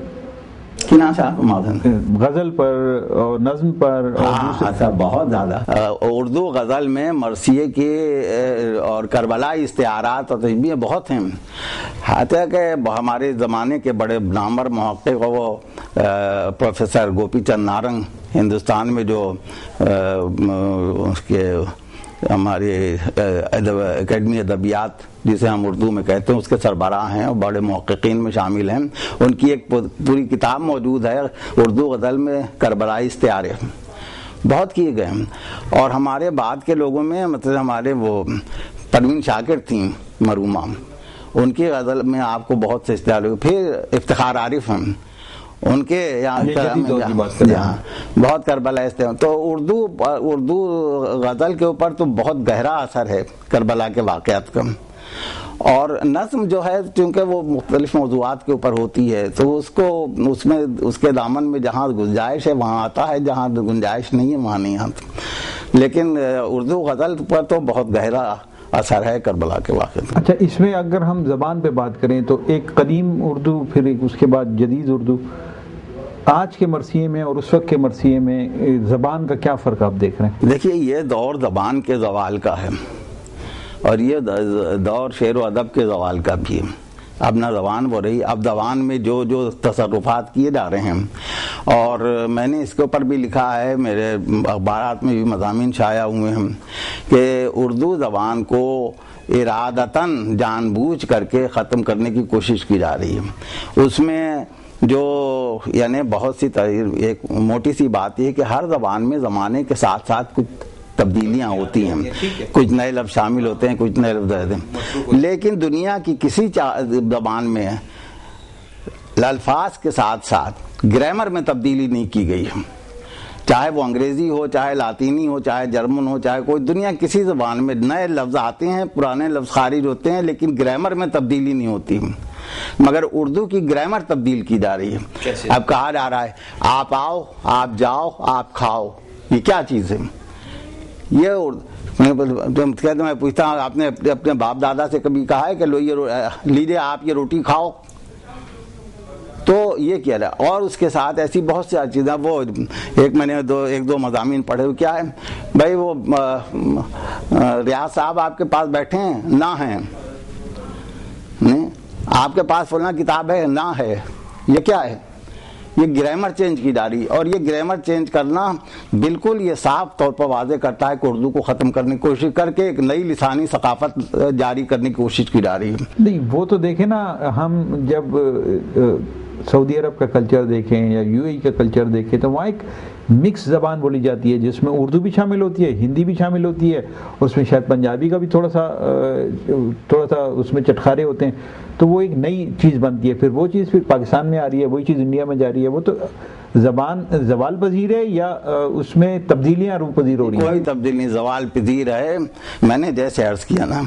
غزل پر اور نظم پر ہاں، بہت زیادہ۔ اردو غزل میں مرثیے کی اور کربلا استعارات اور تجبیہ بہت ہیں۔ حتیٰ کہ ہمارے زمانے کے بڑے نامر محقق وہ پروفیسر گوپی چند نارنگ ہندوستان میں جو اس کے ہمارے اکیڈمی ادبیات جسے ہم اردو میں کہتے ہیں، اس کے سربراہ ہیں اور بڑے محققین میں شامل ہیں۔ ان کی ایک پوری کتاب موجود ہے، اردو غزل میں کربلائی استعارے۔ بہت کیے گئے ہیں۔ اور ہمارے بعد کے لوگوں میں مطلب ہمارے وہ پروین شاکر تھیں مرومہ ان کی غزل میں آپ کو بہت سے استعار ہوئے پھر افتخار عارف ہیں۔ ان کے یہاں بہت کربلا اس تو اردو اردو غزل کے اوپر تو بہت گہرا اثر ہے کربلا کے واقعات کا۔ اور نظم جو ہے چونکہ وہ مختلف موضوعات کے اوپر ہوتی ہے تو اس کو اس میں اس کے دامن میں جہاں گنجائش ہے وہاں آتا ہے جہاں گنجائش نہیں ہے وہاں نہیں آتا۔ لیکن اردو غزل پر تو بہت گہرا اثر ہے کربلا کے واقع اچھا اس میں اگر ہم زبان پہ بات کریں تو ایک قدیم اردو پھر ایک اس کے بعد جدید اردو۔ آج کے مرثیے میں اور اس وقت کے مرثیے میں زبان کا کیا فرق آپ دیکھ رہے ہیں؟ دیکھیے، یہ دور زبان کے زوال کا ہے اور یہ دور شعر و ادب کے زوال کا بھی ہے۔ اب نہ زبان وہ رہی، اب زبان میں جو جو تصرفات کیے جا رہے ہیں۔ اور میں نے اس کے اوپر بھی لکھا ہے، میرے اخبارات میں بھی مضامین شائع ہوئے ہیں کہ اردو زبان کو ارادتاً جان بوجھ کر کے ختم کرنے کی کوشش کی جا رہی ہے۔ اس میں جو یعنی بہت سی ایک موٹی سی بات یہ کہ ہر زبان میں زمانے کے ساتھ ساتھ کچھ تبدیلیاں ہوتی ہیں۔ کچھ نئے لفظ شامل ہوتے ہیں کچھ نئے لفظ ہیں۔ لیکن دنیا کی کسی زبان میں الفاظ کے ساتھ ساتھ گرامر میں تبدیلی نہیں کی گئی۔ ہے چاہے وہ انگریزی ہو چاہے لاطینی ہو چاہے جرمن ہو چاہے کوئی دنیا کسی زبان میں نئے لفظ آتے ہیں پرانے لفظ خارج ہوتے ہیں لیکن گرامر میں تبدیلی نہیں ہوتی۔ مگر اردو کی گرامر تبدیل کی جا رہی ہے۔ اب کہا جا رہا ہے آپ آؤ آپ جاؤ آپ کھاؤ۔ یہ کیا چیز ہے؟ یہ میں پوچھتا ہوں آپ نے اپنے باپ دادا سے کبھی کہا ہے کہ لو یہ لیجیے آپ یہ روٹی کھاؤ؟ تو یہ کیا رہا اور اس کے ساتھ ایسی بہت سی چیزیں وہ ایک میں نے دو ایک دو مضامین پڑھے ہوئے کیا ہے؟ بھائی وہ ریاض صاحب آپ کے پاس بیٹھے ہیں؟ نہ ہیں۔ آپ کے پاس فلاں کتاب ہے، نہ ہے۔ یہ کیا ہے؟ یہ گرامر چینج کی جا رہی اور یہ گرامر چینج کرنا بالکل یہ صاف طور پر واضح کرتا ہے کہ اردو کو ختم کرنے کی کوشش کر کے ایک نئی لسانی ثقافت جاری کرنے کی کوشش کی جا رہی ہے نہیں، وہ تو دیکھیں نا، ہم جب سعودی عرب کا کلچر دیکھیں یا یو اے کا کلچر دیکھیں، تو وہاں ایک مکس زبان بولی جاتی ہے، جس میں اردو بھی شامل ہوتی ہے، ہندی بھی شامل ہوتی ہے، اس میں شاید پنجابی کا بھی تھوڑا سا تھوڑا سا اس میں چٹخارے ہوتے ہیں، تو وہ ایک نئی چیز بنتی ہے۔ پھر وہ چیز پھر پاکستان میں آ رہی ہے، وہی چیز انڈیا میں جا رہی ہے، وہ تو زبان، زوال پذیر ہے یا اس میں تبدیلیاں روح پذیر ہو رہی ہیں؟ کوئی تبدیلی، زوال پذیر ہے۔ میں نے جیسے عرض کیا نا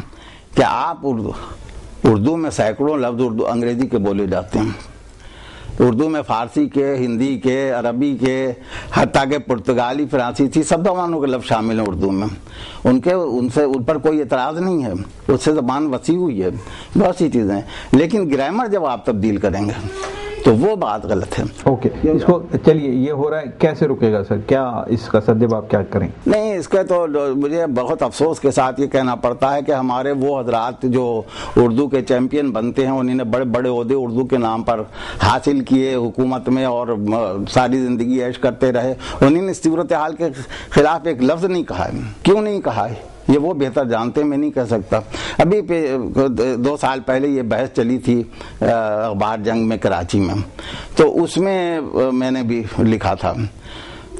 کہ آپ اردو اردو میں سینکڑوں لفظ اردو، انگریزی کے بولے جاتے ہیں۔ اردو میں فارسی کے، ہندی کے، عربی کے، حتیٰ کہ پرتگالی فرانسیسی سب زبانوں کے لفظ شامل ہیں اردو میں۔ ان کے، ان سے، ان پر کوئی اعتراض نہیں ہے۔ اس سے زبان وسیع ہوئی ہے۔ بہت سی چیزیں۔ لیکن گرامر جب آپ تبدیل کریں گے تو وہ بات غلط ہے۔ اوکے اس کو چلیے یہ ہو رہا ہے کیسے رکے گا سر؟ کیا اس کا سدب آپ کیا کریں؟ نہیں اس کے تو مجھے بہت افسوس کے ساتھ یہ کہنا پڑتا ہے کہ ہمارے وہ حضرات جو اردو کے چیمپئن بنتے ہیں انہوں نے بڑے بڑے عہدے اردو کے نام پر حاصل کیے حکومت میں اور ساری زندگی عیش کرتے رہے۔ انہوں نے صورتحال کے خلاف ایک لفظ نہیں کہا ہے۔ کیوں نہیں کہا ہے؟ یہ وہ بہتر جانتے میں نہیں کہہ سکتا۔ ابھی دو سال پہلے یہ بحث چلی تھی، اخبار جنگ میں کراچی میں۔ تو اس میں میں نے بھی لکھا تھا۔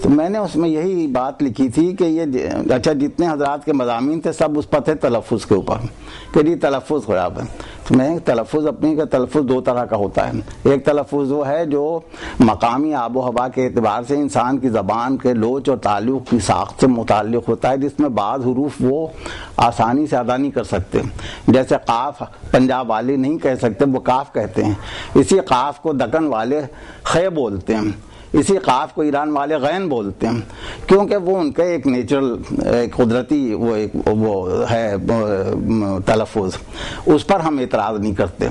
تو میں نے اس میں یہی بات لکھی تھی کہ یہ جی- اچھا جتنے حضرات کے مضامین تھے، سب اس پر تھے تلفظ کے اوپر کہ جی تلفظ خراب ہے۔ تو میں تلفظ اپنی کا تلفظ دو طرح کا ہوتا ہے۔ ایک تلفظ وہ ہے جو مقامی آب و ہوا کے اعتبار سے انسان کی زبان کے لوچ اور تعلق کی ساخت سے متعلق ہوتا ہے، جس میں بعض حروف وہ آسانی سے ادا نہیں کر سکتے۔ جیسے قاف، پنجاب والے نہیں کہہ سکتے، وہ کاف کہتے ہیں۔ اسی قاف کو دکن والے خے بولتے ہیں۔ اسی قاف کو ایران والے غین بولتے ہیں، کیونکہ وہ ان کا ایک نیچرل قدرتی، وہ ایک، وہ ہے تلفظ، اس پر ہم اعتراض نہیں کرتے۔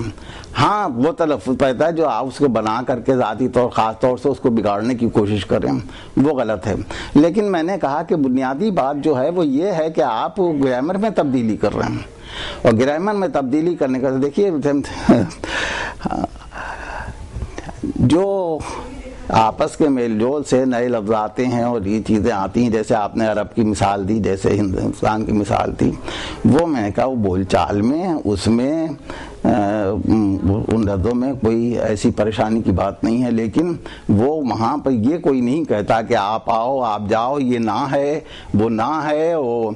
ہاں وہ تلفظ پیدا ہے جو آپ اس کو بنا کر کے ذاتی طور، خاص طور سے اس کو بگاڑنے کی کوشش کریں۔ وہ غلط ہے۔ لیکن میں نے کہا کہ بنیادی بات جو ہے، وہ یہ ہے کہ آپ گرامر میں تبدیلی کر رہے ہیں۔ اور گرامر میں تبدیلی کرنے کا، دیکھیے، جو آپس کے میل جول سے نئے لفظ آتے ہیں اور یہ چیزیں آتی ہیں، جیسے آپ نے عرب کی مثال دی، جیسے ہندوستان کی مثال تھی۔ وہ میں نے کہا، وہ بول چال میں، اس میں ان لفظوں میں کوئی ایسی پریشانی کی بات نہیں ہے، لیکن وہ وہاں پر یہ کوئی نہیں کہتا کہ آپ آؤ، آپ جاؤ، یہ نہ ہے، وہ نہ ہے، وہ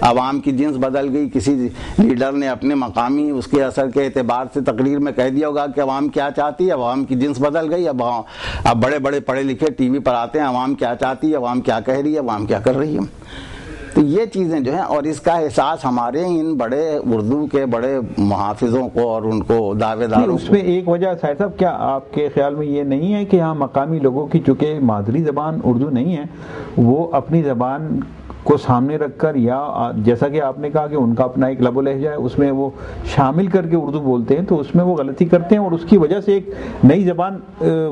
عوام کی جنس بدل گئی، کسی لیڈر نے اپنے مقامی اس کے اثر کے اعتبار سے تقریر میں کہہ دیا ہوگا کہ عوام کیا چاہتی ہے، عوام کی جنس بدل گئی، اب ہاں، اب بڑے بڑے پڑھے لکھے ٹی وی پر آتے ہیں، عوام کیا چاہتی ہے، عوام کیا کہہ رہی ہے، عوام کیا کر رہی ہے۔ تو یہ چیزیں جو ہیں اور اس کا احساس ہمارے ان بڑے اردو کے بڑے محافظوں کو اور ان کو دعوے داروں اس میں ایک وجہ صاحب کیا آپ کے خیال میں یہ نہیں ہے کہ یہاں مقامی لوگوں کی چونکہ مادری زبان اردو نہیں ہے وہ اپنی زبان کو سامنے رکھ کر یا جیسا کہ آپ نے کہا کہ ان کا اپنا ایک لب و لہجہ ہے، اس میں وہ شامل کر کے اردو بولتے ہیں، تو اس میں وہ غلطی کرتے ہیں اور اس کی وجہ سے ایک نئی زبان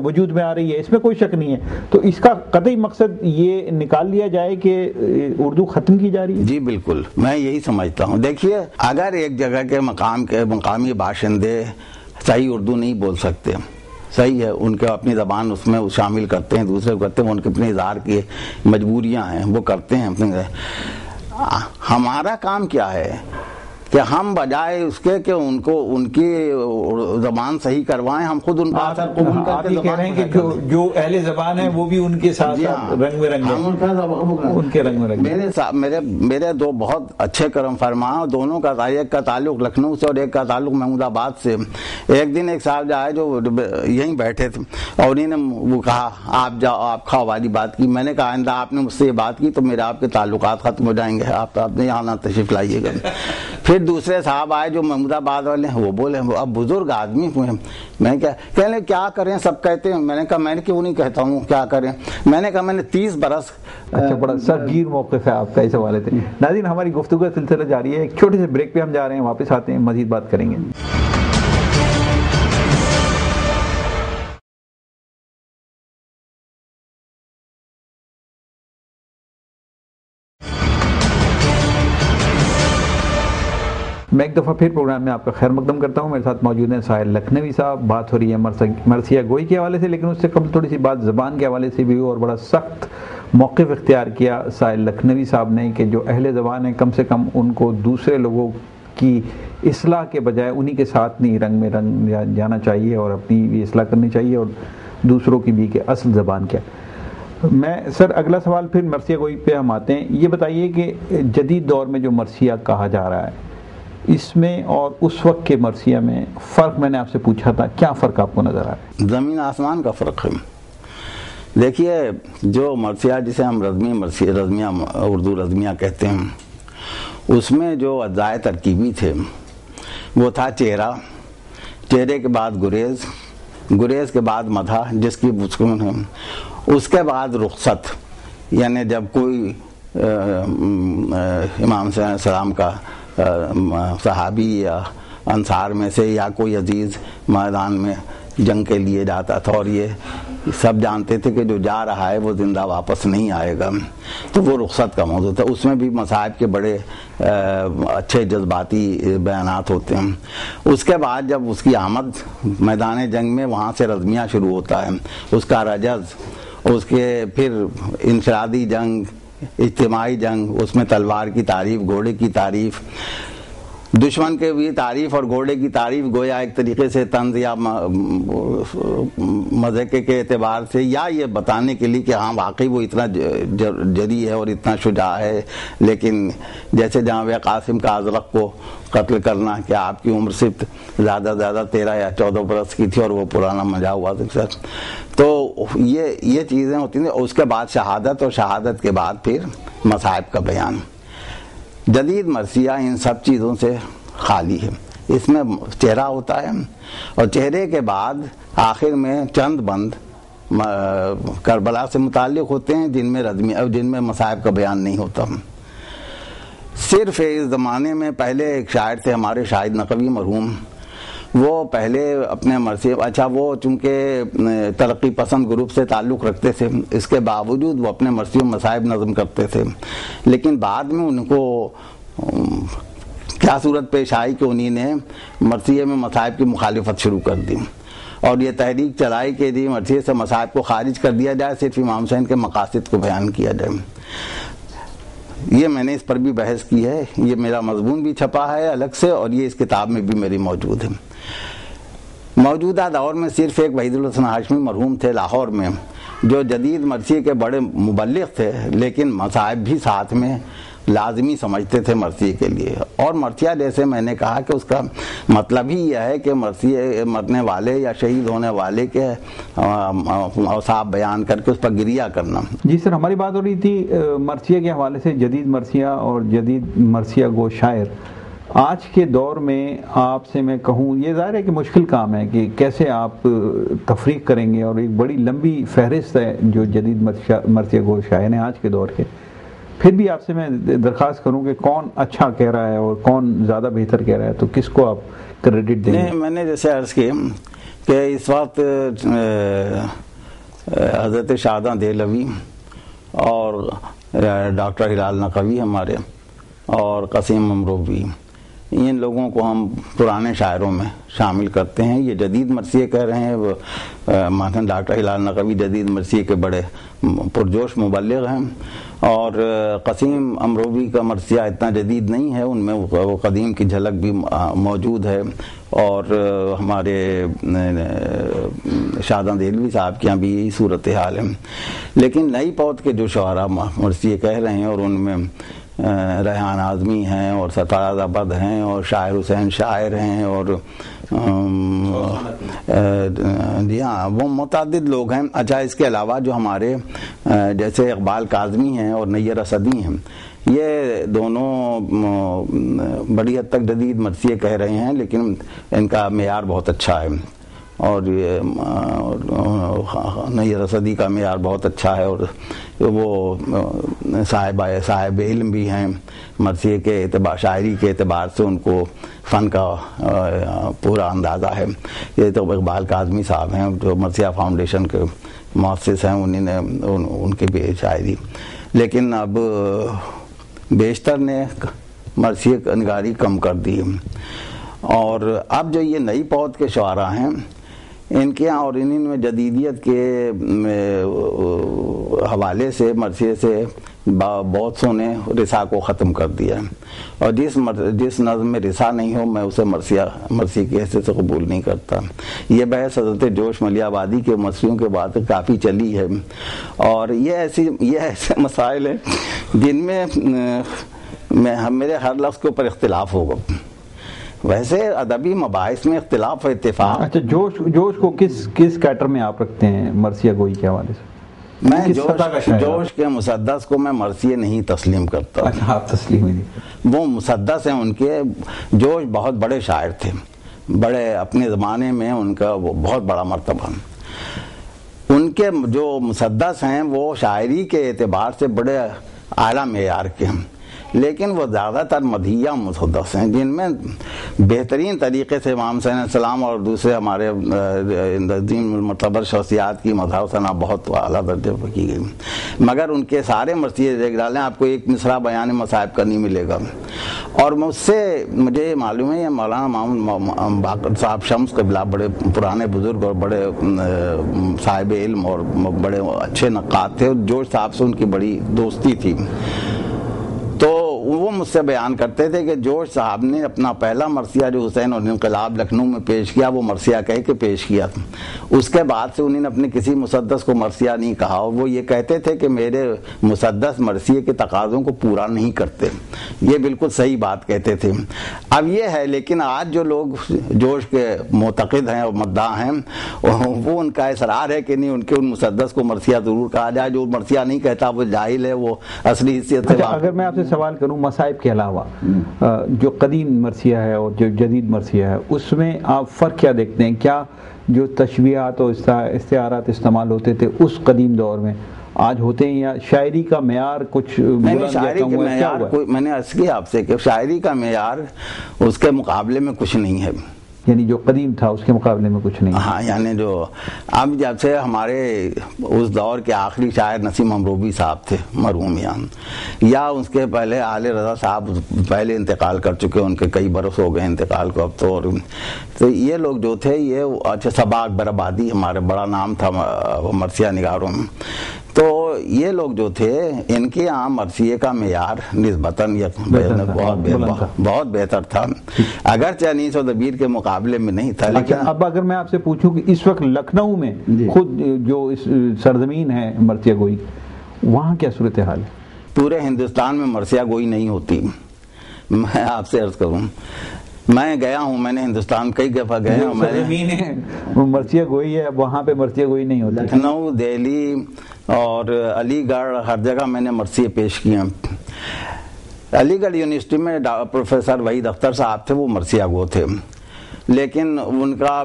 وجود میں آ رہی ہے۔ اس میں کوئی شک نہیں ہے۔ تو اس کا قطعی مقصد یہ نکال لیا جائے کہ اردو ختم کی جا رہی ہے۔ جی بالکل۔ میں یہی سمجھتا ہوں۔ دیکھیے، اگر ایک جگہ کے مقام کے مقامی باشندے صحیح اردو نہیں بول سکتے صحیح ہے، ان کے اپنی زبان اس میں شامل کرتے ہیں، دوسرے کو کرتے ہیں ان کے اپنے اظہار کی مجبوریاں ہیں، وہ کرتے ہیں اپنے ہمارا کام کیا ہے؟ کہ ہم بجائے اس کے کہ ان کو ان کی زبان صحیح کروائیں ہم خود ان کا قبول کر کے کہہ رہے ہیں کہ جو اہل زبان ہے وہ بھی ان کے ساتھ جی ہاں۔ رنگ میں رنگ ہم ان کا زبان- ان کے رنگ میں رنگ میرے میرے میرے دو بہت اچھے کرم فرما ہیں، دونوں کا ایک کا تعلق لکھنؤ سے اور ایک کا تعلق محمود آباد سے۔ ایک دن ایک صاحب جو آئے جو یہیں بیٹھے تھے اور انہیں نے وہ کہا آپ جاؤ آپ کھاؤ والی بات کی۔ میں نے کہا آئندہ آپ نے مجھ سے یہ بات کی تو میرے آپ کے تعلقات ختم ہو جائیں گے۔ آپ آپ نے یہاں نہ تشریف لائیے گا۔ پھر دوسرے صاحب آئے جو محمود آباد والے ہیں وہ بولے اب بزرگ آدمی ہوئے ہیں۔ میں کیا کہنے کیا کریں؟ سب کہتے ہیں۔ میں نے کہا میں نے کیوں نہیں کہتا ہوں؟ کیا کریں؟ میں نے کہا میں نے تیس برس اچھا بڑا سرگیر موقف ہے آپ کا اس حوالے سے۔ ناظرین ہماری گفتگو کا سلسلہ جاری ہے۔ ایک چھوٹے سے بریک پہ ہم جا رہے ہیں واپس آتے ہیں مزید بات کریں گے۔ میں ایک دفعہ پھر پروگرام میں آپ کا خیر مقدم کرتا ہوں۔ میرے ساتھ موجود ہیں ساحل لکھنوی صاحب۔ بات ہو رہی ہے مرس- مرثیہ گوئی کے حوالے سے، لیکن اس سے قبل تھوڑی سی بات زبان کے حوالے سے بھی ہوئی اور بڑا سخت موقف اختیار کیا ساحل لکھنوی صاحب نے کہ جو اہل زبان ہیں، کم سے کم ان کو دوسرے لوگوں کی اصلاح کے بجائے انہی کے ساتھ نہیں رنگ میں رنگ جانا چاہیے اور اپنی بھی اصلاح کرنی چاہیے اور دوسروں کی بھی کہ اصل زبان کیا۔ میں سر اگلا سوال پھر مرثیہ گوئی پہ ہم آتے ہیں۔ یہ بتائیے کہ جدید دور میں جو مرثیہ کہا جا رہا ہے اس میں اور اس وقت کے مرثیہ میں فرق میں نے آپ سے پوچھا تھا، کیا فرق آپ کو نظر آ رہا ہے زمین آسمان کا فرق ہے۔ دیکھیے، جو مرثیہ جسے ہم رزمی مرثیہ، رزمیہ اردو رزمیہ کہتے ہیں، اس میں جو اجزائے ترکیبی تھے، وہ تھا چہرہ۔ چہرے کے بعد گریز گریز کے بعد مدھا، جس کی بسکون ہے۔ اس کے بعد رخصت یعنی جب کوئی امام صلی اللہ علیہ وسلم کا صحابی یا انصار میں سے یا کوئی عزیز میدان میں جنگ کے لیے جاتا تھا اور یہ سب جانتے تھے کہ جو جا رہا ہے وہ زندہ واپس نہیں آئے گا۔ تو وہ رخصت کا موضوع تھا۔ اس میں بھی مصائب کے بڑے اچھے جذباتی بیانات ہوتے ہیں۔ اس کے بعد جب اس کی آمد میدان جنگ میں وہاں سے رزمیہ شروع ہوتا ہے۔ اس کا رجز، اس کے پھر انفرادی جنگ اجتماعی جنگ اس میں تلوار کی تعریف گھوڑے کی تعریف دشمن کے بھی تعریف اور گھوڑے کی تعریف گویا ایک طریقے سے طنز یا مذہقے کے اعتبار سے، یا یہ بتانے کے لیے کہ ہاں واقعی وہ اتنا جری ہے اور اتنا شجاع ہے۔ لیکن جیسے جہاں قاسم کا ازرق کو قتل کرنا کہ آپ کی عمر صرف زیادہ زیادہ تیرہ یا چودہ برس کی تھی اور وہ پرانا مزہ ہوا۔ تھا تو یہ یہ چیزیں ہوتی ہیں۔ اس کے بعد شہادت اور شہادت کے بعد پھر مصائب کا بیان۔ جدید مرثیہ ان سب چیزوں سے خالی ہے۔ اس میں چہرہ ہوتا ہے اور چہرے کے بعد آخر میں چند بند کربلا سے متعلق ہوتے ہیں جن میں ردمی جن میں مصائب کا بیان نہیں ہوتا۔ صرف اس زمانے میں پہلے ایک شاعر تھے ہمارے شاہد نقوی مرحوم۔ وہ پہلے اپنے مرثی اچھا وہ چونکہ ترقی پسند گروپ سے تعلق رکھتے تھے، اس کے باوجود وہ اپنے مرثی و مصائب نظم کرتے تھے۔ لیکن بعد میں ان کو، کیا صورت پیش آئی کہ انہی نے مرثیے میں مصائب کی مخالفت شروع کر دی۔ اور یہ تحریک چلائی کہ جی مرثیے سے مصائب کو خارج کر دیا جائے، صرف امام حسین کے مقاصد کو بیان کیا جائے۔ یہ میں نے اس پر بھی بحث کی ہے، یہ میرا مضمون بھی چھپا ہے الگ سے اور یہ اس کتاب میں بھی میری موجود ہے۔ موجودہ دور میں صرف ایک وحید الحسن ہاشمی مرحوم تھے لاہور میں، جو جدید مرثی کے بڑے مبلغ تھے، لیکن مصائب بھی ساتھ میں لازمی سمجھتے تھے مرثی کے لیے۔ اور مرثیہ جیسے میں نے کہا کہ اس کا مطلب ہی یہ ہے کہ مرثی مرنے والے یا شہید ہونے والے کے اوصاف بیان کر کے اس پر گریہ کرنا۔ جی سر، ہماری بات ہو رہی تھی مرثیہ کے حوالے سے جدید مرثیہ اور جدید مرثیہ گو شاعر۔ آج کے دور میں آپ سے میں کہوں، یہ ظاہر ہے کہ مشکل کام ہے کہ کیسے آپ تفریق کریں گے اور ایک بڑی لمبی فہرست ہے جو جدید مرثیہ گو شاعر ہیں آج کے دور کے۔ پھر بھی آپ سے میں درخواست کروں کہ کون اچھا کہہ رہا ہے اور کون زیادہ بہتر کہہ رہا ہے، تو کس کو آپ کریڈٹ دیں میں نے جیسے عرض کی کہ اس وقت حضرت شادہ دہلوی اور ڈاکٹر ہلال نقوی ہمارے اور قسیم امروی ان لوگوں کو ہم پرانے شاعروں میں شامل کرتے ہیں۔ یہ جدید مرثیے کہہ رہے ہیں، وہ ڈاکٹر ہلال نقوی جدید مرثیے کے بڑے پرجوش مبلغ ہیں۔ اور قسیم امروبی کا مرثیہ اتنا جدید نہیں ہے، ان میں وہ قدیم کی جھلک بھی موجود ہے۔ اور ہمارے شادہ دلوی صاحب کے یہاں بھی یہی صورت حال ہے۔ لیکن نئی پود کے جو شعراء مرثیے کہہ رہے ہیں اور ان میں ریحان اعظمی ہیں اور ستارہ زبد ہیں اور شاعر حسین شاعر ہیں اور جی ہاں وہ متعدد لوگ ہیں۔ اچھا اس کے علاوہ جو ہمارے جیسے اقبال کاظمی ہیں اور نیر اسدی ہیں، یہ دونوں بڑی حد تک جدید مرثیے کہہ رہے ہیں، لیکن ان کا معیار بہت اچھا ہے۔ اور یہ نئی رسدی کا معیار بہت اچھا ہے اور وہ صاحب صاحب علم بھی ہیں، مرثیے کے اعتبار، شاعری کے اعتبار سے ان کو فن کا پورا اندازہ ہے۔ یہ تو اقبال کاظمی صاحب ہیں، جو مرثیہ فاؤنڈیشن کے مؤسس ہیں انہیں نے، ان کی بھی شاعری۔ لیکن اب بیشتر نے مرثیے نگاری کم کر دی۔ اور اب جو یہ نئی پود کے شعراء ہیں ان کے اور ان میں جدیدیت کے حوالے سے مرثیے سے بہت سو نے رسا کو ختم کر دیا اور جس جس نظم میں رسا نہیں ہو، میں اسے مرثیہ مرثی کے حصے سے قبول نہیں کرتا۔ یہ بحث حضرت جوش ملیہ آبادی کے مرثیوں کے بعد کافی چلی ہے۔ اور یہ ایسی، یہ ایسے مسائل ہیں جن میں میرے ہر لفظ کے اوپر اختلاف ہوگا۔ ویسے ادبی مباحث میں اختلاف و اتفاق اچھا جوش جوش کو کس کس کیٹر میں آپ رکھتے ہیں؟ مرثیہ گوئی کے حوالے سے۔ میں جوش جوش کے مسدس کو میں مرثیہ نہیں تسلیم کرتا۔ اچھا آپ تسلیم نہیں وہ مسدس ہیں ان کے۔ جوش بہت بڑے شاعر تھے۔ بڑے اپنے زمانے میں ان کا وہ بہت بڑا مرتبہ۔ ان کے جو مسدس ہیں وہ شاعری کے اعتبار سے بڑے اعلیٰ معیار کے ہیں۔ لیکن وہ زیادہ تر مدھیہ مسدس ہیں، جن میں بہترین طریقے سے امام صلی اللہ علیہ اور دوسرے ہمارے مطلب شخصیات کی مذہب ثنا بہت اعلیٰ درجے پر کی گئی۔ مگر ان کے سارے مرثیے دیکھ ڈالیں، آپ کو ایک مصرع بیان مصائب کا نہیں ملے گا۔ اور مجھ سے، مجھے یہ معلوم ہے، یہ مولانا مامون باقر صاحب شمس قبلہ بڑے پرانے بزرگ اور بڑے صاحب علم اور بڑے اچھے نقاد تھے۔ جوش صاحب سے ان کی بڑی دوستی تھی۔ تو وہ مجھ سے بیان کرتے تھے کہ جوش صاحب نے اپنا پہلا مرثیہ جو حسین اور انقلاب لکھنؤ میں پیش کیا وہ مرثیہ کہہ کے پیش کیا تھا۔ اس کے بعد سے انہوں نے اپنے کسی مسدس کو مرثیہ نہیں کہا اور وہ یہ کہتے تھے کہ میرے مسدس مرثیے کے تقاضوں کو پورا نہیں کرتے۔ یہ بالکل صحیح بات کہتے تھے۔ اب یہ ہے لیکن آج جو لوگ جوش کے معتقد ہیں اور مدعا ہیں وہ ان کا اصرار ہے کہ نہیں ان کے ان مسدس کو مرثیہ ضرور کہا جائے۔ جو مرثیہ نہیں کہتا وہ جاہل ہے وہ اصلی حیثیت اچھا اگر میں آپ سے سوال کروں مصائب کے علاوہ جو قدیم مرثیہ ہے اور جو جدید مرثیہ ہے اس میں آپ فرق کیا دیکھتے ہیں؟ کیا جو تشبیہات اور استعارات استعمال ہوتے تھے اس قدیم دور میں آج ہوتے ہیں؟ یا شاعری کا معیار کچھ میں نے شاعری کے معیار میں نے عرض کیا آپ سے کہ شاعری کا معیار اس کے مقابلے میں کچھ نہیں ہے۔ یعنی جو قدیم تھا، اس کے مقابلے میں کچھ نہیں۔ ہاں یعنی جو اب جب سے ہمارے اس دور کے آخری شاعر نسیم امروبی صاحب تھے، مرحومیان، یا اس کے پہلے آل رضا صاحب پہلے انتقال کر چکے، ان کے کئی برس ہو گئے انتقال کو اب تو، اور تو یہ لوگ جو تھے، یہ اچھا سباق برآبادی ہمارے بڑا نام تھا، مرثیہ نگاروں میں۔ تو یہ لوگ جو تھے ان کے یہاں مرثیے کا معیار نسبتاً بہت بہتر تھا۔ اگر چینیس و دبیر کے مقابلے میں نہیں تھا لیکن اب اگر میں آپ سے پوچھوں کہ اس وقت لکھنؤ میں جی۔ خود جو سرزمین ہے مرثیہ گوئی وہاں کیا صورتحال؟ ہے پورے ہندوستان میں مرثیہ گوئی نہیں ہوتی۔ میں آپ سے عرض کروں میں گیا ہوں میں نے ہندوستان کئی دفعہ گیا ہوں مرثیہ گوئی ہے۔ وہاں پہ مرثیہ گوئی نہیں ہوتی۔ لکھنؤ دہلی اور علی گڑھ ہر جگہ میں نے مرثیے پیش کیا علی گڑھ یونیورسٹی میں پروفیسر وحید اختر صاحب تھے وہ مرثیہ گو تھے۔ لیکن ان کا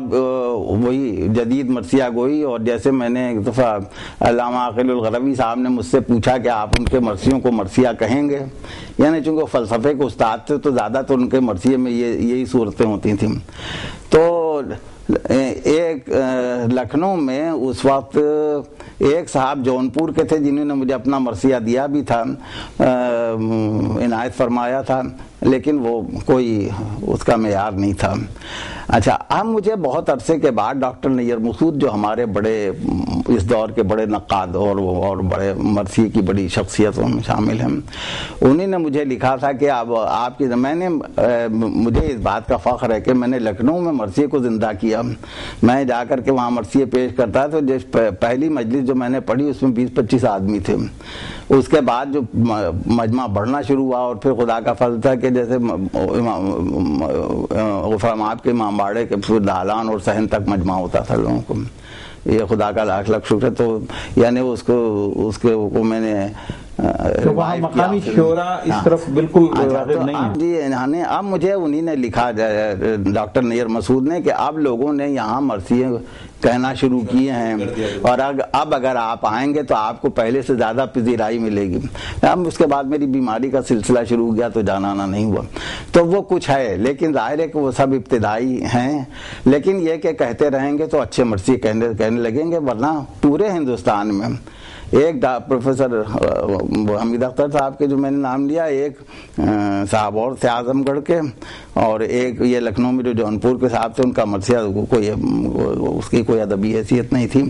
وہی جدید مرثیہ گوئی اور جیسے میں نے ایک دفعہ علامہ عقیل الغروی صاحب نے مجھ سے پوچھا کہ آپ ان کے مرثیوں کو مرثیہ کہیں گے؟ یعنی چونکہ فلسفے کے استاد تھے تو زیادہ تو ان کے مرثیے میں یہ، یہی صورتیں ہوتی تھیں۔ تو ایک لکھنؤ میں اس وقت ایک صاحب جونپور کے تھے جنہوں نے مجھے اپنا مرثیہ دیا بھی تھا عنایت فرمایا تھا۔ لیکن وہ کوئی اس کا معیار نہیں تھا۔ اچھا اب مجھے بہت عرصے کے بعد ڈاکٹر نیر مسعود، جو ہمارے بڑے، اس دور کے بڑے نقاد اور اور بڑے مرثی کی بڑی شخصیتوں میں شامل ہیں انہیں نے مجھے لکھا تھا کہ اب آپ کی، میں نے، مجھے اس بات کا فخر ہے کہ میں نے لکھنؤ میں مرثیے کو زندہ کیا۔ میں جا کر کے وہاں مرثیے پیش کرتا تو جس پہلی مجلس جو میں نے پڑھی، اس میں بیس پچیس آدمی تھے۔ اس کے بعد جو مجمع بڑھنا شروع ہوا اور پھر خدا کا فضل تھا کہ جیسے غفرامات کے امام باڑے کے دالان اور سہن تک مجمع ہوتا تھا لوگوں کو۔ یہ خدا کا لاکھ لاکھ شکر ہے تو یعنی اس کو اس کے کو میں نے مقامی شعرا اس ہاں۔ طرف بالکل اچھا، جی اب مجھے انہی نے لکھا ڈاکٹر نیر مسعود نے کہ اب لوگوں نے یہاں مرثی کہنا شروع کیے ہیں۔ اور اب اگر آپ آئیں گے تو آپ کو پہلے سے زیادہ پذیرائی ملے گی۔ اب اس کے بعد میری بیماری کا سلسلہ شروع ہو گیا تو جانا آنا نہیں ہوا۔ تو وہ کچھ ہے لیکن ظاہر ہے کہ وہ سب ابتدائی ہیں۔ لیکن یہ کہ کہتے رہیں گے تو اچھے مرثی کہنے لگیں گے ورنہ پورے ہندوستان میں ایک پروفیسر حمید اختر صاحب کے جو میں نے نام لیا، ایک صاحب اور تھے اعظم گڑھ کے اور ایک یہ لکھنؤ میں جو جونپور کے صاحب تھے ان کا مرثیہ کوئی اس کی کوئی ادبی حیثیت نہیں تھی۔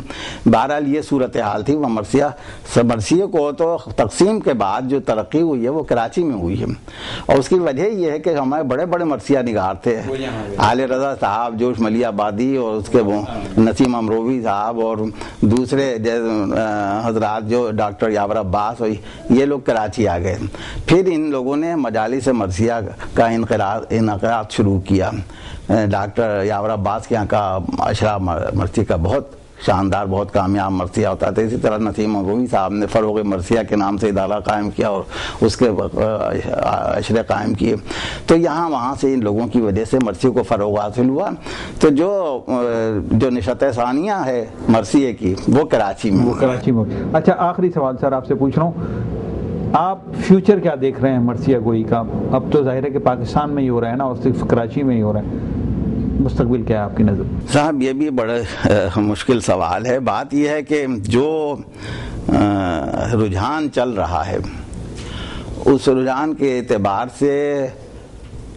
بہرحال یہ صورتحال تھی وہ مرثیہ مرثیے کو تو تقسیم کے بعد جو ترقی ہوئی ہے وہ کراچی میں ہوئی ہے۔ اور اس کی وجہ یہ ہے کہ ہمارے بڑے بڑے مرثیہ نگار تھے۔ عال رضا صاحب جوش ملی آبادی اور اس کے وہ نسیم امروی صاحب اور دوسرے حضرات جو ڈاکٹر یاور عباس ہوئی یہ لوگ کراچی آ گئے۔ پھر ان لوگوں نے مجالس مرثیہ کا انعقاد شروع کیا۔ ڈاکٹر یاور عباس کے یہاں کا اشرا مرثی کا بہت شاندار، بہت کامیاب مرثیہ ہوتا تھا۔ اسی طرح نسیم روی صاحب نے فروغ مرثیہ کے نام سے ادارہ قائم کیا اور اس کے اشرے قائم کیے۔ تو یہاں وہاں سے ان لوگوں کی وجہ سے مرثی کو فروغ حاصل ہوا۔ تو جو جو نشت ثانیہ ہے مرثیے کی، وہ کراچی میں۔ وہ کراچی میں۔ اچھا آخری سوال سر، آپ سے پوچھ رہا ہوں۔ آپ فیوچر کیا دیکھ رہے ہیں مرثیہ گوئی کا؟ اب تو ظاہر ہے کہ پاکستان میں ہی ہو رہا ہے نا، اور صرف کراچی میں ہی ہو رہا ہے۔ مستقبل کیا ہے آپ کی نظر؟ صاحب، یہ بھی بڑا مشکل سوال ہے۔ بات یہ ہے کہ جو رجحان چل رہا ہے، اس رجحان کے اعتبار سے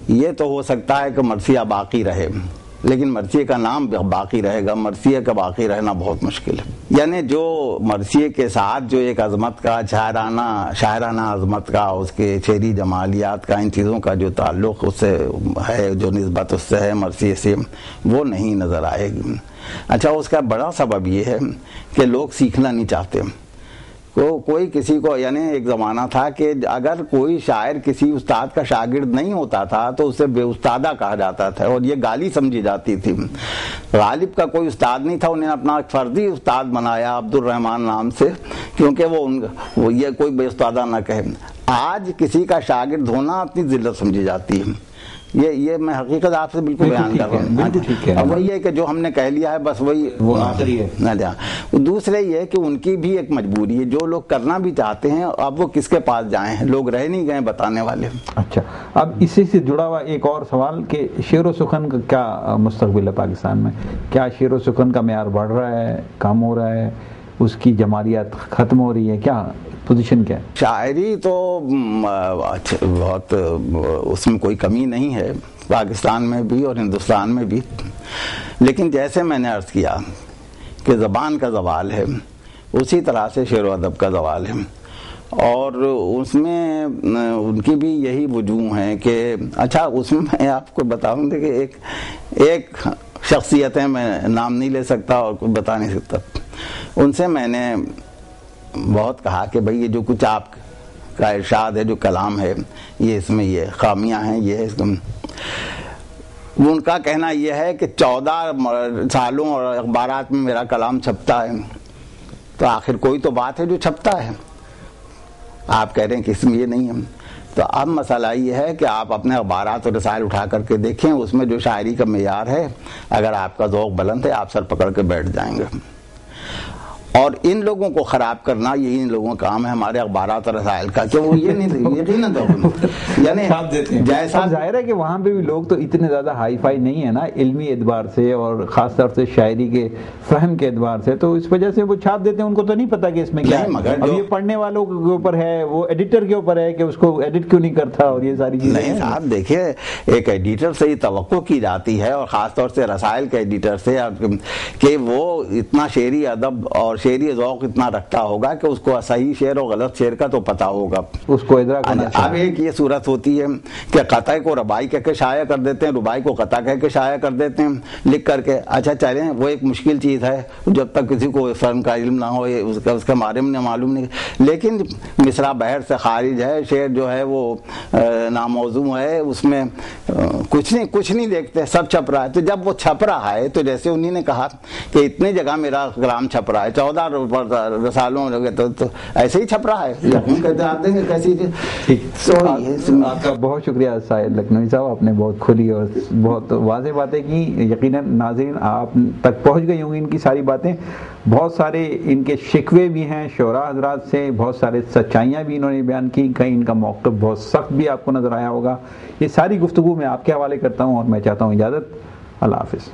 یہ تو ہو سکتا ہے کہ مرثیہ باقی رہے۔ لیکن مرثیے کا نام باقی رہے گا مرثیے کا باقی رہنا بہت مشکل ہے۔ یعنی جو مرثیے کے ساتھ جو ایک عظمت کا، شاعرانہ شاعرانہ عظمت کا، اس کے شعری جمالیات کا، ان چیزوں کا جو تعلق اس سے ہے، جو نسبت اس سے ہے مرثیے سے، وہ نہیں نظر آئے گی۔ اچھا اس کا بڑا سبب یہ ہے کہ لوگ سیکھنا نہیں چاہتے۔ تو کوئی کسی کو یعنی ایک زمانہ تھا کہ اگر کوئی شاعر کسی استاد کا شاگرد نہیں ہوتا تھا تو اسے بے استادہ کہا جاتا تھا اور یہ گالی سمجھی جاتی تھی۔ غالب کا کوئی استاد نہیں تھا، انہیں اپنا فردی استاد بنایا عبد الرحمان نام سے، کیونکہ وہ وہ یہ کوئی بے استادہ نہ کہے۔ آج کسی کا شاگرد ہونا اپنی ذلت سمجھی جاتی ہے۔ یہ یہ میں حقیقت آپ سے بالکل بیان کر رہا ہوں۔ اب وہی ہے کہ جو ہم نے کہہ لیا ہے بس وہی دوسرے یہ کہ ان کی بھی ایک مجبوری ہے جو لوگ کرنا بھی چاہتے ہیں اب وہ کس کے پاس جائیں؟ لوگ رہ نہیں گئے بتانے والے۔ اچھا۔ اب اسی سے جڑا ہوا ایک اور سوال کہ شیر و سخن کا کیا مستقبل ہے پاکستان میں؟ کیا شیر و سخن کا معیار بڑھ رہا ہے؟ کم ہو رہا ہے؟ اس کی جمالیات ختم ہو رہی ہے، کیا پوزیشن کیا ہے؟ شاعری تو اچھا، بہت، اس میں کوئی کمی نہیں ہے، پاکستان میں بھی اور ہندوستان میں بھی۔ لیکن جیسے میں نے عرض کیا کہ زبان کا زوال ہے، اسی طرح سے شعر و ادب کا زوال ہے۔ اور اس میں ان کی بھی یہی وجوہ ہیں کہ اچھا اس میں میں آپ کو بتاؤں کہ ایک ایک شخصیتیں میں نام نہیں لے سکتا اور کوئی بتا نہیں سکتا۔ ان سے میں نے بہت کہا کہ بھئی یہ جو کچھ آپ کا ارشاد ہے، جو کلام ہے، یہ اس میں یہ خامیاں ہیں، یہ اس ان کا کہنا یہ ہے کہ چودہ سالوں اور اخبارات میں میرا کلام چھپتا ہے۔ تو آخر کوئی تو بات ہے جو چھپتا ہے۔ آپ کہہ رہے ہیں کہ اس میں یہ نہیں ہے۔ تو اب مسئلہ یہ ہے کہ آپ اپنے اخبارات اور رسائل اٹھا کر کے دیکھیں، اس میں جو شاعری کا معیار ہے، اگر آپ کا ذوق بلند ہے، آپ سر پکڑ کے بیٹھ جائیں گے۔ اور ان لوگوں کو خراب کرنا یہ ان لوگوں کا کام ہے ہمارے اخبارات اور رسائل کا کہ وہ یہ نہیں یقیناً یعنی جیسا ظاہر ہے کہ وہاں پہ بھی لوگ تو اتنے زیادہ ہائی فائی نہیں ہے نا علمی اعتبار سے اور خاص طور سے شاعری کے فہم کے اعتبار سے تو اس وجہ سے وہ چھاپ دیتے ہیں۔ ان کو تو نہیں پتا کہ اس میں کیا ہے۔ اب یہ پڑھنے والوں کے اوپر ہے وہ ایڈیٹر کے اوپر ہے کہ اس کو ایڈٹ کیوں نہیں کرتا اور یہ ساری چیزیں نہیں صاحب دیکھیے ایک ایڈیٹر سے ہی توقع کی جاتی ہے اور خاص طور سے رسائل کے ایڈیٹر سے کہ وہ اتنا شعری ادب اور شعری ذوق اتنا رکھتا ہوگا کہ اس کو صحیح شعر اور غلط شعر کا تو پتا ہوگا۔ اس کو ادراک ہونا اب ایک یہ صورت ہوتی ہے کہ قطع کو ربائی کہہ کے شائع کر دیتے ہیں ربائی کو قطع کہہ کے شائع کر دیتے ہیں لکھ کر کے۔ اچھا چلیں وہ ایک مشکل چیز ہے جب تک کسی کو فرم کا علم نہ ہو اس کا اس کے بارے میں معلوم نہیں۔ لیکن مصرا بہر سے خارج ہے شعر جو ہے وہ ناموضوع ہے اس میں کچھ نہیں کچھ نہیں دیکھتے سب چھپ رہا ہے۔ تو جب وہ چھپ رہا ہے تو جیسے انہی نے کہا کہ اتنی جگہ میرا کلام چھپ رہا ہے چودہ رسالوں تو ایسے ہی چھپ رہا ہے۔ کہتے آپ کیسی کا بہت شکریہ ساحل لکھنوی صاحب آپ نے بہت کھلی اور بہت واضح باتیں کی۔ یقیناً ناظرین آپ تک پہنچ گئی ہوں گی ان کی ساری باتیں۔ بہت سارے ان کے شکوے بھی ہیں شعراء حضرات سے بہت سارے سچائیاں بھی انہوں نے بیان کی۔ کہیں ان کا موقف بہت سخت بھی آپ کو نظر آیا ہوگا۔ یہ ساری گفتگو میں آپ کے حوالے کرتا ہوں اور میں چاہتا ہوں اجازت۔ اللہ حافظ۔